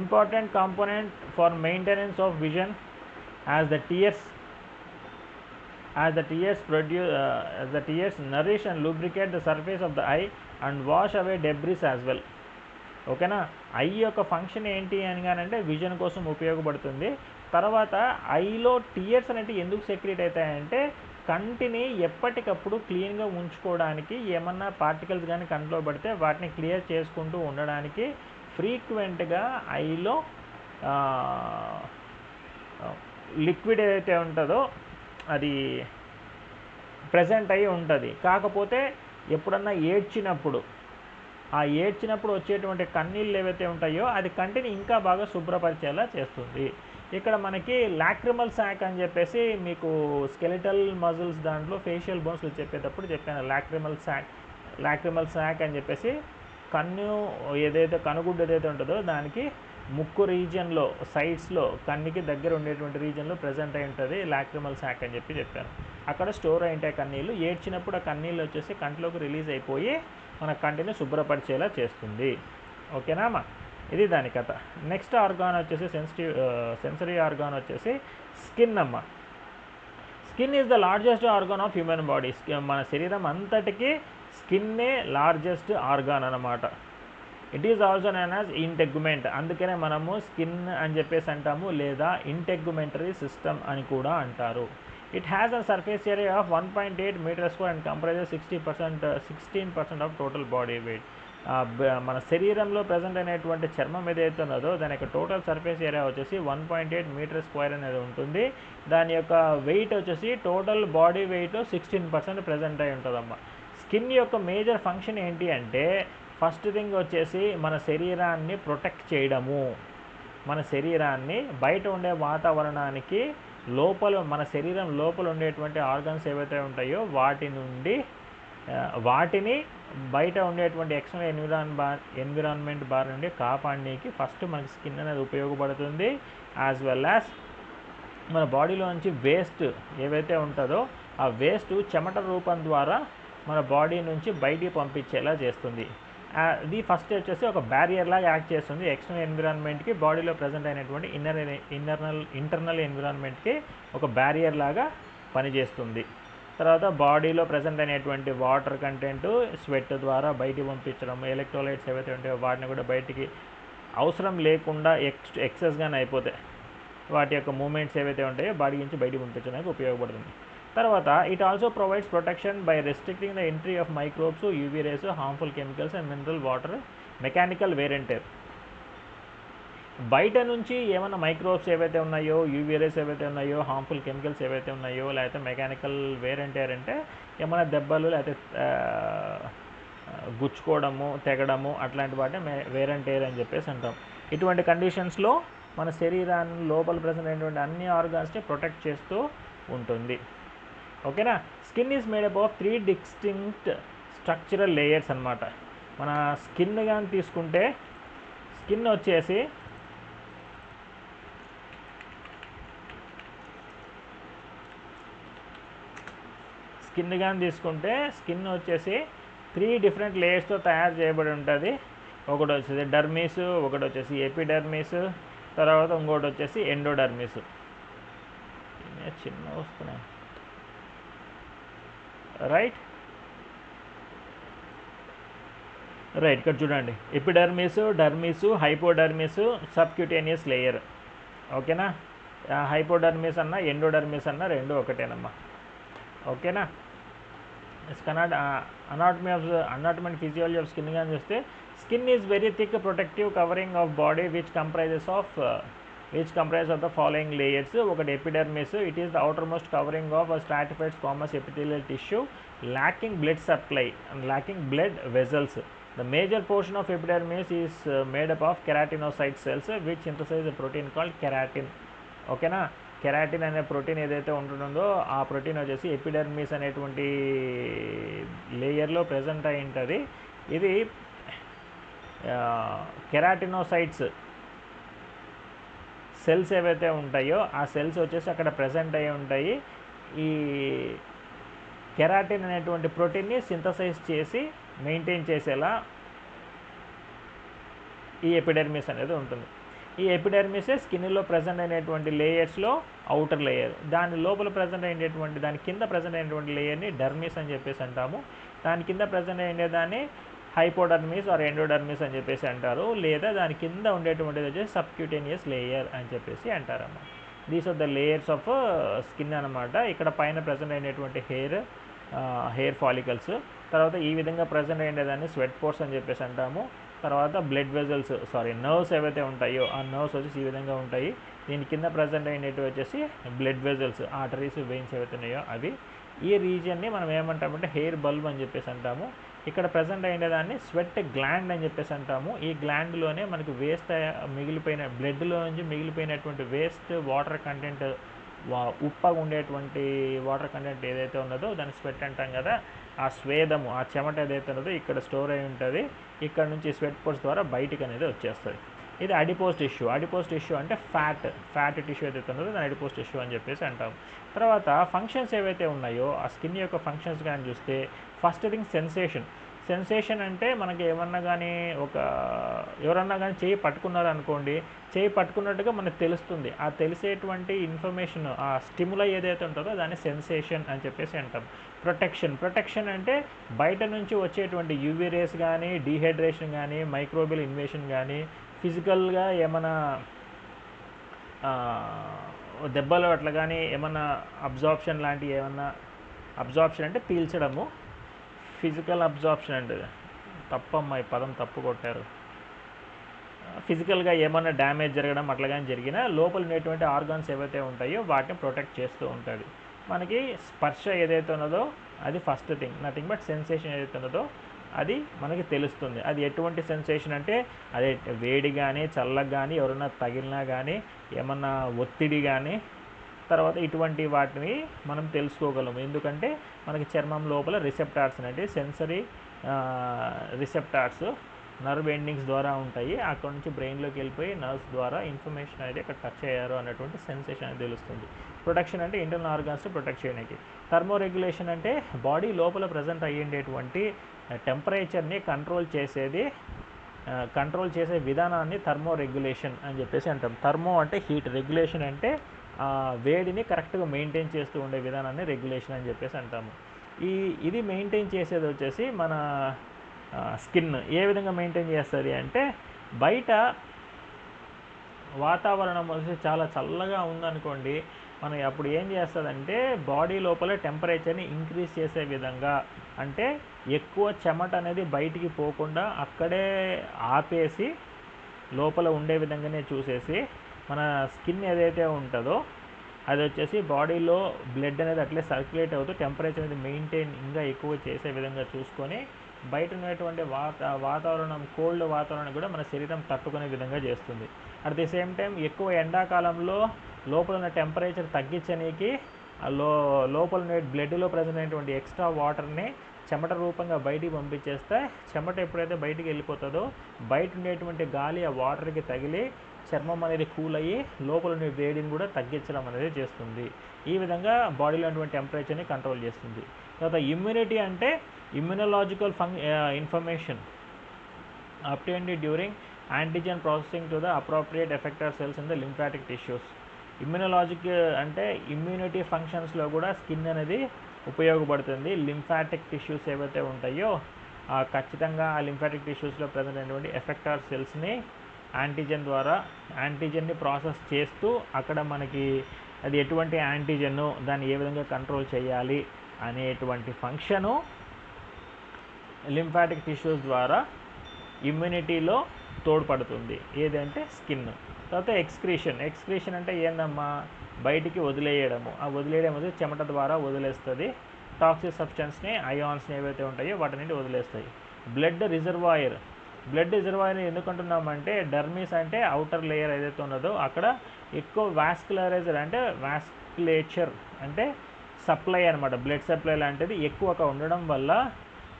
important component for maintenance of vision as the tears as the tears produce uh, as the tears nourish and lubricate the surface of the eye and wash away debris as well. ఓకేనా eye యొక్క function ఏంటి అనగానంటే vision కోసం ఉపయోగపడుతుంది. తర్వాత ఐలో tears అనేవి ఎందుకు secret అవుతాయంటే కంటిని ఎప్పటికప్పుడు క్లీన్గా ఉంచుకోవడానికి ఏమన్నా పార్టికల్స్ కానీ కంట్లో పడితే వాటిని క్లియర్ చేసుకుంటూ ఉండడానికి ఫ్రీక్వెంట్గా ఐలో లిక్విడ్ ఏదైతే ఉంటుందో అది ప్రజెంట్ అయి ఉంటుంది. కాకపోతే ఎప్పుడన్నా ఏడ్చినప్పుడు ఆ ఏడ్చినప్పుడు వచ్చేటువంటి కన్నీళ్ళు ఏవైతే ఉంటాయో అది కంటిని ఇంకా బాగా శుభ్రపరిచేలా చేస్తుంది. ఇక్కడ మనకి లాక్రిమల్ శాక్ అని చెప్పేసి మీకు స్కెలిటల్ మజిల్స్ దాంట్లో ఫేషియల్ బోన్స్ చెప్పేటప్పుడు చెప్పాను. లాక్రిమల్ శాక్ లాక్రిమల్ శాక్ అని చెప్పేసి కన్ను ఏదైతే కనుగుడ్డు ఏదైతే ఉంటుందో దానికి ముక్కు రీజియన్లో సైడ్స్లో కన్నికి దగ్గర ఉండేటువంటి రీజియన్లో ప్రజెంట్ అయి ఉంటుంది లాక్రిమల్ శాక్ అని చెప్పి చెప్పాను అక్కడ స్టోర్ అయి ఉంటాయి కన్నీళ్ళు ఏడ్చినప్పుడు ఆ కన్నీళ్ళు వచ్చేసి కంటిలోకి రిలీజ్ అయిపోయి మన కంటిని శుభ్రపరిచేలా చేస్తుంది. ఓకేనా అమ్మా ఇది దాని కథ. నెక్స్ట్ ఆర్గాన్ వచ్చేసి సెన్సిటివ్ సెన్సరీ ఆర్గాన్ వచ్చేసి స్కిన్ అమ్మ. Skin is the largest organ of human body. మన శరీరం అంతటికి స్కిన్నే లార్జెస్ట్ ఆర్గాన్ అన్నమాట. It is also known as integument అందుకనే మనము స్కిన్ అని చెప్పేసి అంటాము లేదా ఇంటెగ్మెంటరీ సిస్టమ్ అని కూడా అంటారు. It has a surface area of one point eight metre square and comprises sixty percent sixteen percent of total body weight మన శరీరంలో ప్రజెంట్ అయినటువంటి చర్మం ఏదైతే ఉన్నదో దాని యొక్క టోటల్ సర్ఫేస్ ఏరియా వచ్చేసి one point eight metre square అనేది ఉంటుంది. దాని యొక్క వెయిట్ వచ్చేసి total body weight sixteen percent present అయి ఉంటుందమ్మా. స్కిన్ యొక్క మేజర్ ఫంక్షన్ ఏంటి అంటే ఫస్ట్ థింగ్ వచ్చేసి మన శరీరాన్ని ప్రొటెక్ట్ చేయడము. మన శరీరాన్ని బయట ఉండే వాతావరణానికి లోపల మన శరీరం లోపల ఉండేటువంటి ఆర్గన్స్ ఏవైతే ఉంటాయో వాటి నుండి వాటిని బయట ఉండేటువంటి external environ bar environment bar నుండి కాపాడడానికి ఫస్ట్ మనకి స్కిన్ అనేది ఉపయోగపడుతుంది. యాజ్ వెల్ యాజ్ మన బాడీలో నుంచి వేస్ట్ ఏవైతే ఉంటుందో ఆ వేస్ట్ చెమట రూపం ద్వారా మన బాడీ నుంచి బయటికి పంపించేలా చేస్తుంది. ఇది ఫస్ట్ వచ్చేసి ఒక బ్యారియర్ లాగా యాక్ట్ చేస్తుంది ఎక్స్టర్నల్ ఎన్విరాన్మెంట్కి బాడీలో ప్రజెంట్ అయినటువంటి ఇన్నర్ ఇన్నర్నల్ ఇంటర్నల్ ఎన్విరాన్మెంట్కి ఒక బ్యారియర్ లాగా పనిచేస్తుంది. తర్వాత బాడీలో ప్రజెంట్ అయినటువంటి వాటర్ కంటెంట్ స్వెట్ ద్వారా బయటికి పంపించడం ఎలక్ట్రోలైట్స్ ఏవైతే ఉంటాయో వాటిని కూడా బయటికి అవసరం లేకుండా ఎక్స్ ఎక్సెస్గానే అయిపోతాయి. వాటి యొక్క మూమెంట్స్ ఏవైతే ఉంటాయో బాడీ నుంచి బయటికి పంపించడానికి ఉపయోగపడుతుంది. తర్వాత it also provides protection by restricting the entry of microbes UV rays harmful chemicals and mineral water mechanical వేరెంటర్ బయట నుంచి ఏమైనా మైక్రోబ్స్ ఏవైతే ఉన్నాయో యూవీ రేస్ ఏవైతే ఉన్నాయో హార్మ్ఫుల్ కెమికల్స్ ఏవైతే ఉన్నాయో లేకపోతే మెకానికల్ వేరెంటర్ అంటే ఏమైనా దెబ్బలు లేకపోతే గుచ్చుకోవడము తెగడము అట్లాంటి వాటిని వేరెంటేర్ అని చెప్పేసి అంటాం. ఇటువంటి కండిషన్స్లో మన శరీరాన్ని లోపల ప్రజెంట్ అయినటువంటి అన్ని ఆర్గాన్స్ని ప్రొటెక్ట్ చేస్తూ ఉంటుంది. ఓకేనా? Skin is made up of three distinct structural layers అన్నమాట. మన స్కిన్ కానీ తీసుకుంటే స్కిన్ వచ్చేసి స్కిన్ కానీ తీసుకుంటే స్కిన్ వచ్చేసి త్రీ డిఫరెంట్ లేయర్స్తో తయారు చేయబడి ఉంటుంది. ఒకటి వచ్చేసి డర్మీస్ ఒకటి వచ్చేసి ఎపిడర్మీస్ తర్వాత ఇంకోటి వచ్చేసి ఎండోడర్మీస్ చిన్న వస్తున్నాయి. రైట్ రైట్ ఇక్కడ చూడండి. Epidermis dermis hypodermis subcutaneous layer ఓకేనా హైపోడర్మిస్ అన్న ఎండోడర్మిస్ అన్న రెండు ఒకటేనమ్మా. ఓకేనా cannot anatomy of anatomy and physiology of skin కానీ చూస్తే skin is very thick protective covering of body which comprises of which comprise of the following layers ఒకటి epidermis it is the outermost covering of stratified commerce epithelial tissue lacking blood supply and lacking blood vessels The major portion of epidermis is uh, made up of keratinocyte cells uh, which synthesize a protein called keratin. ఓకేనా keratin అనే protein ఏదైతే ఉంటుందో ఆ protein వచ్చేసి epidermis అనేటువంటి లేయర్లో present అయి ఉంటుంది. ఇది uh, కెరాటినోసైట్స్ సెల్స్ ఏవైతే ఉంటాయో ఆ సెల్స్ వచ్చేసి అక్కడ ప్రజెంట్ అయి ఉంటాయి. ఈ కెరాటిన్ అనేటువంటి ప్రోటీన్ని సింథసైజ్ చేసి మెయింటైన్ చేసేలా ఈ ఎపిడెర్మిస్ అనేది ఉంటుంది. ఈ ఎపిడెర్మిసే స్కిన్లో ప్రజెంట్ అయినటువంటి లేయర్స్లో అవుటర్ లేయర్. దాని లోపల ప్రజెంట్ అయినటువంటి దాని కింద ప్రజెంట్ అయినటువంటి లేయర్ని డర్మిస్ అని చెప్పేసి అంటాము. దాని కింద ప్రజెంట్ అయ్యేదాన్ని హైపోడర్మిస్ ఆర్ ఎండోడర్మిస్ అని చెప్పేసి అంటారు. లేదా దాని కింద ఉండేటువంటిది వచ్చేసి సబ్క్యూటేనియస్ లేయర్ అని చెప్పేసి అంటారన్నమాట. These are the layers of skin అనమాట ఇక్కడ పైన ప్రజెంట్ అయినటువంటి హెయిర్ హెయిర్ ఫాలికల్స్ తర్వాత ఈ విధంగా ప్రజెంట్ అయ్యేదాన్ని స్వెట్ పోర్స్ అని చెప్పేసి అంటాము. తర్వాత బ్లడ్ వెజల్స్ సారీ నర్వ్స్ ఏవైతే ఉంటాయో ఆ నర్వ్స్ వచ్చేసి ఈ విధంగా ఉంటాయి. దీని కింద ప్రజెంట్ అయినట్టు వచ్చేసి బ్లడ్ వెజల్స్ ఆర్టరీస్ వెయిన్స్ ఏవైతే ఉన్నాయో అవి. ఈ రీజియన్ని మనం ఏమంటామంటే హెయిర్ బల్బ్ అని చెప్పేసి అంటాము. ఇక్కడ ప్రజెంట్ అయినదాన్ని స్వెట్ గ్లాండ్ అని చెప్పేసి అంటాము. ఈ గ్లాండ్లోనే మనకి వేస్ట్ మిగిలిపోయిన బ్లడ్లో నుంచి మిగిలిపోయినటువంటి వేస్ట్ వాటర్ కంటెంట్ ఉప్పగా ఉండేటువంటి వాటర్ కంటెంట్ ఏదైతే ఉన్నదో దాన్ని స్వెట్ అంటాం కదా ఆ స్వేదము ఆ చెమట ఏదైతే ఉన్నదో ఇక్కడ స్టోర్ అయి ఉంటుంది. ఇక్కడ నుంచి స్వెట్ పోర్స్ ద్వారా బయటికి అనేది వచ్చేస్తుంది. ఇది అడిపోస్ టిష్యూ అడిపోస్ టిష్యూ అంటే ఫ్యాట్ ఫ్యాట్ టిష్యూ ఏదైతే ఉన్నదో దాని అడిపోస్ టిష్యూ అని చెప్పేసి అంటాం తర్వాత ఫంక్షన్స్ ఏవైతే ఉన్నాయో ఆ స్కిన్ యొక్క ఫంక్షన్స్ కానీ చూస్తే ఫస్ట్ థింగ్ సెన్సేషన్. సెన్సేషన్ అంటే మనకి ఏమన్నా కానీ ఒక ఎవరన్నా కానీ చేయి పట్టుకున్నారు అనుకోండి చేయి పట్టుకున్నట్టుగా మనకు తెలుస్తుంది. ఆ తెలిసేటువంటి ఇన్ఫర్మేషన్ ఆ స్టిములై ఏదైతే ఉంటుందో దాన్ని సెన్సేషన్ అని చెప్పేసి అంటాం. ప్రొటెక్షన్. ప్రొటెక్షన్ అంటే బయట నుంచి వచ్చేటువంటి యూవీ రేస్ కానీ డీహైడ్రేషన్ కానీ మైక్రోబియల్ ఇన్వేషన్ కానీ ఫిజికల్గా ఏమైనా దెబ్బలు అట్లా కానీ ఏమన్నా అబ్జార్ప్షన్ లాంటివి ఏమన్నా అబ్జార్ప్షన్ అంటే పీల్చడము ఫిజికల్ అబ్జార్ప్షన్ అండి తప్పమ్మా ఈ పదం తప్పు కొట్టారు. ఫిజికల్గా ఏమైనా డ్యామేజ్ జరగడం అట్లా కానీ జరిగినా లోపల ఉండేటువంటి ఆర్గాన్స్ ఏవైతే ఉంటాయో వాటిని ప్రొటెక్ట్ చేస్తూ ఉంటుంది మనకి స్పర్శ ఏదైతే ఉన్నదో అది first thing nothing but sensation ఏదైతే ఉన్నదో అది మనకి తెలుస్తుంది. అది ఎటువంటి సెన్సేషన్ అంటే అదే వేడి కానీ చల్లగా కానీ ఎవరైనా తగిలినా కానీ ఏమన్నా ఒత్తిడి కానీ తర్వాత ఇటువంటి వాటిని మనం తెలుసుకోగలం ఎందుకంటే మనకి చర్మం లోపల రిసెప్టార్స్ అనేవి సెన్సరీ రిసెప్టార్స్ నర్వ్ ఎండింగ్స్ ద్వారా ఉంటాయి. అక్కడ నుంచి బ్రెయిన్లోకి వెళ్ళిపోయి నర్వ్స్ ద్వారా ఇన్ఫర్మేషన్ అనేది అక్కడ టచ్ అయ్యారు అన్నటువంటి సెన్సేషన్ అనేది తెలుస్తుంది. ప్రొటెక్షన్ అంటే ఇంటర్నల్ ఆర్గాన్స్ ప్రొటెక్ట్ చేయడానికి. థర్మో రెగ్యులేషన్ అంటే బాడీ లోపల ప్రజెంట్ అయ్యేటువంటి టెంపరేచర్ని కంట్రోల్ చేసేది కంట్రోల్ చేసే విధానాన్ని థర్మో రెగ్యులేషన్ అని చెప్పేసి అంటాం. థర్మో అంటే హీట్ రెగ్యులేషన్ అంటే ఆ వేడిని కరెక్ట్గా మెయింటైన్ చేస్తూ ఉండే విధానాన్ని రెగ్యులేషన్ అని చెప్పేసి అంటాము. ఈ ఇది మెయింటైన్ చేసేది వచ్చేసి మన స్కిన్ ఏ విధంగా మెయింటైన్ చేస్తుంది అంటే బయట వాతావరణం వచ్చి చాలా చల్లగా ఉందనుకోండి మనం అప్పుడు ఏం చేస్తుందంటే బాడీ లోపల టెంపరేచర్ని ఇంక్రీజ్ చేసే విధంగా అంటే ఎక్కువ చెమట అనేది బయటికి పోకుండా అక్కడే ఆపేసి లోపల ఉండే విధంగానే చూసేసి మన స్కిన్ ఏదైతే ఉంటుందో అది వచ్చేసి బాడీలో బ్లడ్ అనేది అట్లే సర్క్యులేట్ అవుతూ టెంపరేచర్ అనేది మెయింటైన్ ఇంకా ఎక్కువ చేసే విధంగా చూసుకొని బయట ఉన్నటువంటి వాత వాతావరణం కోల్డ్ వాతావరణం కూడా మన శరీరం తట్టుకునే విధంగా చేస్తుంది. అట్ ది సేమ్ టైం ఎక్కువ ఎండాకాలంలో లోపల ఉన్న టెంపరేచర్ తగ్గించనీకి ఆ లో లోపల ఉండే బ్లడ్లో ప్రజెంట్ అయినటువంటి ఎక్స్ట్రా వాటర్ని చెమట రూపంగా బయటికి పంపించేస్తే చెమట ఎప్పుడైతే బయటికి వెళ్ళిపోతుందో బయట ఉండేటువంటి గాలి ఆ వాటర్కి తగిలి చర్మం అనేది కూల్ అయ్యి లోపల ఉండే వేడిని కూడా తగ్గించడం అనేది చేస్తుంది. ఈ విధంగా బాడీలో ఉన్నటువంటి టెంపరేచర్ని కంట్రోల్ చేస్తుంది. తర్వాత ఇమ్యూనిటీ అంటే immunological func information obtained during antigen processing to the appropriate effector cells in the lymphatic tissues immunologic అంటే ఇమ్యూనిటీ ఫంక్షన్స్లో కూడా స్కిన్ అనేది ఉపయోగపడుతుంది. లింఫాటిక్ టిష్యూస్ ఏవైతే ఉంటాయో ఆ ఖచ్చితంగా ఆ లింఫాటిక్ టిష్యూస్లో ప్రజెంట్ అయినటువంటి ఎఫెక్టార్ సెల్స్ని యాంటీజెన్ ద్వారా యాంటీజెన్ని ప్రాసెస్ చేస్తూ అక్కడ మనకి అది ఎటువంటి యాంటీజెన్ దాన్ని ఏ విధంగా కంట్రోల్ చేయాలి అనేటువంటి ఫంక్షను లింఫాటిక్ టిష్యూస్ ద్వారా ఇమ్యూనిటీలో తోడ్పడుతుంది. ఏదంటే స్కిన్ తర్వాత ఎక్స్క్రీషన్ ఎక్స్క్రీషన్ అంటే ఏందమ్మా? బయటికి వదిలేయడము. ఆ వదిలేయడం అనేది చెమట ద్వారా వదిలేస్తుంది. టాక్సిక్ సబ్స్టెన్స్ని అయాన్స్ని ఏవైతే ఉంటాయో వాటి నుండి వదిలేస్తాయి. బ్లడ్ రిజర్వాయర్ బ్లడ్ రిజర్వాయర్ ఎందుకు అంటున్నామంటే డర్మిస్ అంటే అవుటర్ లేయర్ ఏదైతే ఉన్నదో అక్కడ ఎక్కువ వాస్కులరైజర్ అంటే వాస్కులేచర్ అంటే సప్లై అనమాట బ్లడ్ సప్లై లాంటిది ఎక్కువగా ఉండడం వల్ల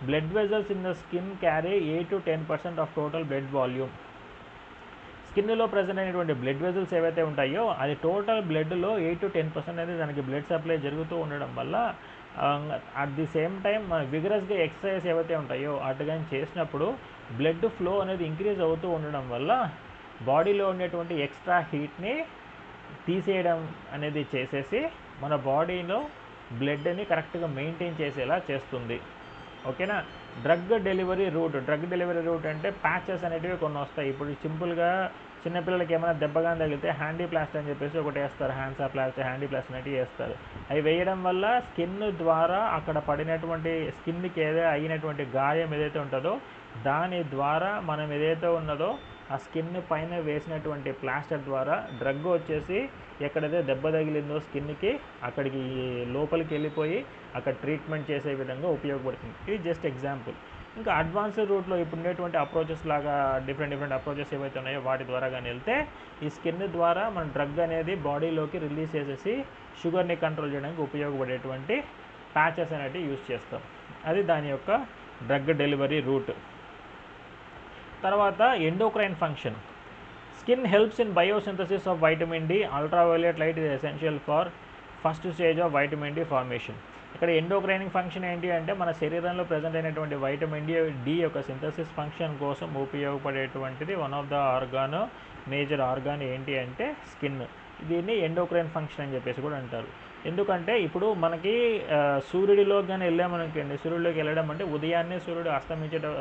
blood vessels in the skin carry eight to ten percent of total blood volume. స్కిన్లో present అయినటువంటి బ్లడ్ వెజల్స్ ఏవైతే ఉంటాయో అది టోటల్ బ్లడ్లో ఎయిట్ టు టెన్ పర్సెంట్ అనేది దానికి బ్లడ్ సప్లై జరుగుతూ ఉండడం వల్ల అట్ ది సేమ్ టైం విగరస్గా ఎక్సర్సైజ్ ఏవైతే ఉంటాయో అటుగా చేసినప్పుడు బ్లడ్ ఫ్లో అనేది ఇంక్రీజ్ అవుతూ ఉండడం వల్ల బాడీలో ఉండేటువంటి ఎక్స్ట్రా హీట్ని తీసేయడం అనేది చేసేసి మన బాడీలో బ్లడ్ని కరెక్ట్గా మెయింటైన్ చేసేలా చేస్తుంది. ఓకేనా drug delivery route drug delivery route అంటే ప్యాచెస్ అనేటివి కొన్ని వస్తాయి. ఇప్పుడు సింపుల్గా చిన్నపిల్లలకి ఏమైనా దెబ్బగా తగిలితే హ్యాండీ ప్లాస్ట్ అని చెప్పేసి ఒకటి వేస్తారు. హ్యాండ్స్ ఆ ప్లాస్టర్ హ్యాండీ ప్లాస్ట్ అనేటివి వేస్తారు. అవి వేయడం వల్ల స్కిన్ ద్వారా అక్కడ పడినటువంటి స్కిన్కి ఏదైతే అయినటువంటి గాయం ఏదైతే ఉంటుందో దాని ద్వారా మనం ఏదైతే ఉన్నదో ఆ స్కిన్ పైన వేసినటువంటి ప్లాస్టర్ ద్వారా డ్రగ్ వచ్చేసి ఎక్కడైతే దెబ్బ తగిలిందో స్కిన్కి అక్కడికి లోపలికి వెళ్ళిపోయి అక్కడ ట్రీట్మెంట్ చేసే విధంగా ఉపయోగపడుతుంది. ఇది జస్ట్ ఎగ్జాంపుల్. ఇంకా అడ్వాన్స్డ్ రూట్లో ఇప్పుడు ఉండేటువంటి అప్రోచెస్ లాగా డిఫరెంట్ డిఫరెంట్ అప్రోచెస్ ఏవైతే ఉన్నాయో వాటి ద్వారా కానీ వెళ్తే ఈ స్కిన్ ద్వారా మన డ్రగ్ అనేది బాడీలోకి రిలీజ్ చేసేసి షుగర్ని కంట్రోల్ చేయడానికి ఉపయోగపడేటువంటి ప్యాచెస్ అనేటివి యూజ్ చేస్తాం. అది దాని యొక్క డ్రగ్ డెలివరీ రూట్. తర్వాత endocrine function skin helps in biosynthesis of vitamin D ultraviolet light is essential for first stage of vitamin D formation ఇక్కడ ఎండోక్రైనింగ్ ఫంక్షన్ ఏంటి అంటే మన శరీరంలో ప్రజెంట్ అయినటువంటి వైటమిన్ డి డి యొక్క సింథసిస్ ఫంక్షన్ కోసం ఉపయోగపడేటువంటిది one of the organ major organ ఏంటి అంటే స్కిన్ దీన్ని ఎండోక్రైన్ ఫంక్షన్ అని చెప్పేసి కూడా అంటారు. ఎందుకంటే ఇప్పుడు మనకి సూర్యుడిలోకి కానీ వెళ్ళామనుకోండి సూర్యుడిలోకి వెళ్ళడం అంటే ఉదయాన్నే సూర్యుడు అస్తమించడం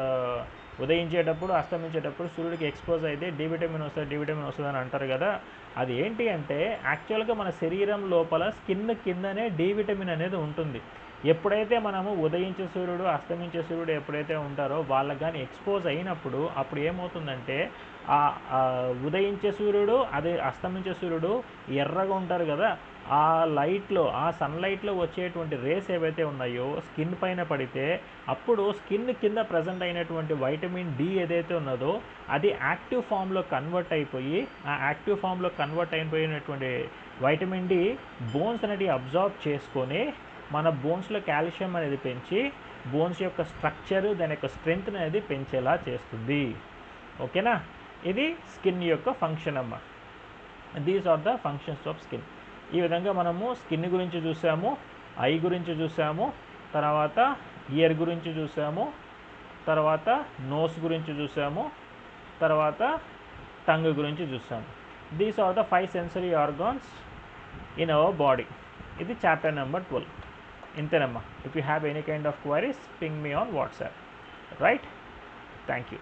ఉదయించేటప్పుడు అస్తమించేటప్పుడు సూర్యుడికి ఎక్స్పోజ్ అయితే డి విటమిన్ వస్తుంది డి విటమిన్ వస్తుంది అని అంటారు కదా. అది ఏంటి అంటే యాక్చువల్గా మన శరీరం లోపల స్కిన్ కిందనే డి విటమిన్ అనేది ఉంటుంది. ఎప్పుడైతే మనము ఉదయించే సూర్యుడు అస్తమించే సూర్యుడు ఎప్పుడైతే ఉంటారో వాళ్ళకి కానీ ఎక్స్పోజ్ అయినప్పుడు అప్పుడు ఏమవుతుందంటే ఆ ఉదయించే సూర్యుడు అదే అస్తమించే సూర్యుడు ఎర్రగా ఉంటారు కదా. ఆ లైట్లో ఆ సన్లైట్లో వచ్చేటువంటి రేస్ ఏవైతే ఉన్నాయో స్కిన్ పైన పడితే అప్పుడు స్కిన్ కింద ప్రజెంట్ అయినటువంటి వైటమిన్ డి ఏదైతే ఉన్నదో అది యాక్టివ్ ఫామ్లో కన్వర్ట్ అయిపోయి ఆ యాక్టివ్ ఫామ్లో కన్వర్ట్ అయిపోయినటువంటి వైటమిన్ డి బోన్స్ అనేది అబ్జార్బ్ చేసుకొని మన బోన్స్లో కాల్షియం అనేది పెంచి బోన్స్ యొక్క స్ట్రక్చర్ దాని యొక్క స్ట్రెంగ్త్ అనేది పెంచేలా చేస్తుంది. ఓకేనా? ఇది స్కిన్ యొక్క ఫంక్షన్ అమ్మ. These are the functions of skin ఈ విధంగా మనము స్కిన్ గురించి చూసాము ఐ గురించి చూసాము తర్వాత ఇయర్ గురించి చూసాము తర్వాత నోస్ గురించి చూసాము తర్వాత టంగ్ గురించి చూసాము. These are the five sensory organs in our body ఇది chapter number twelve ఇంతేనమ్మా. If you have any kind of queries ping me on WhatsApp right thank you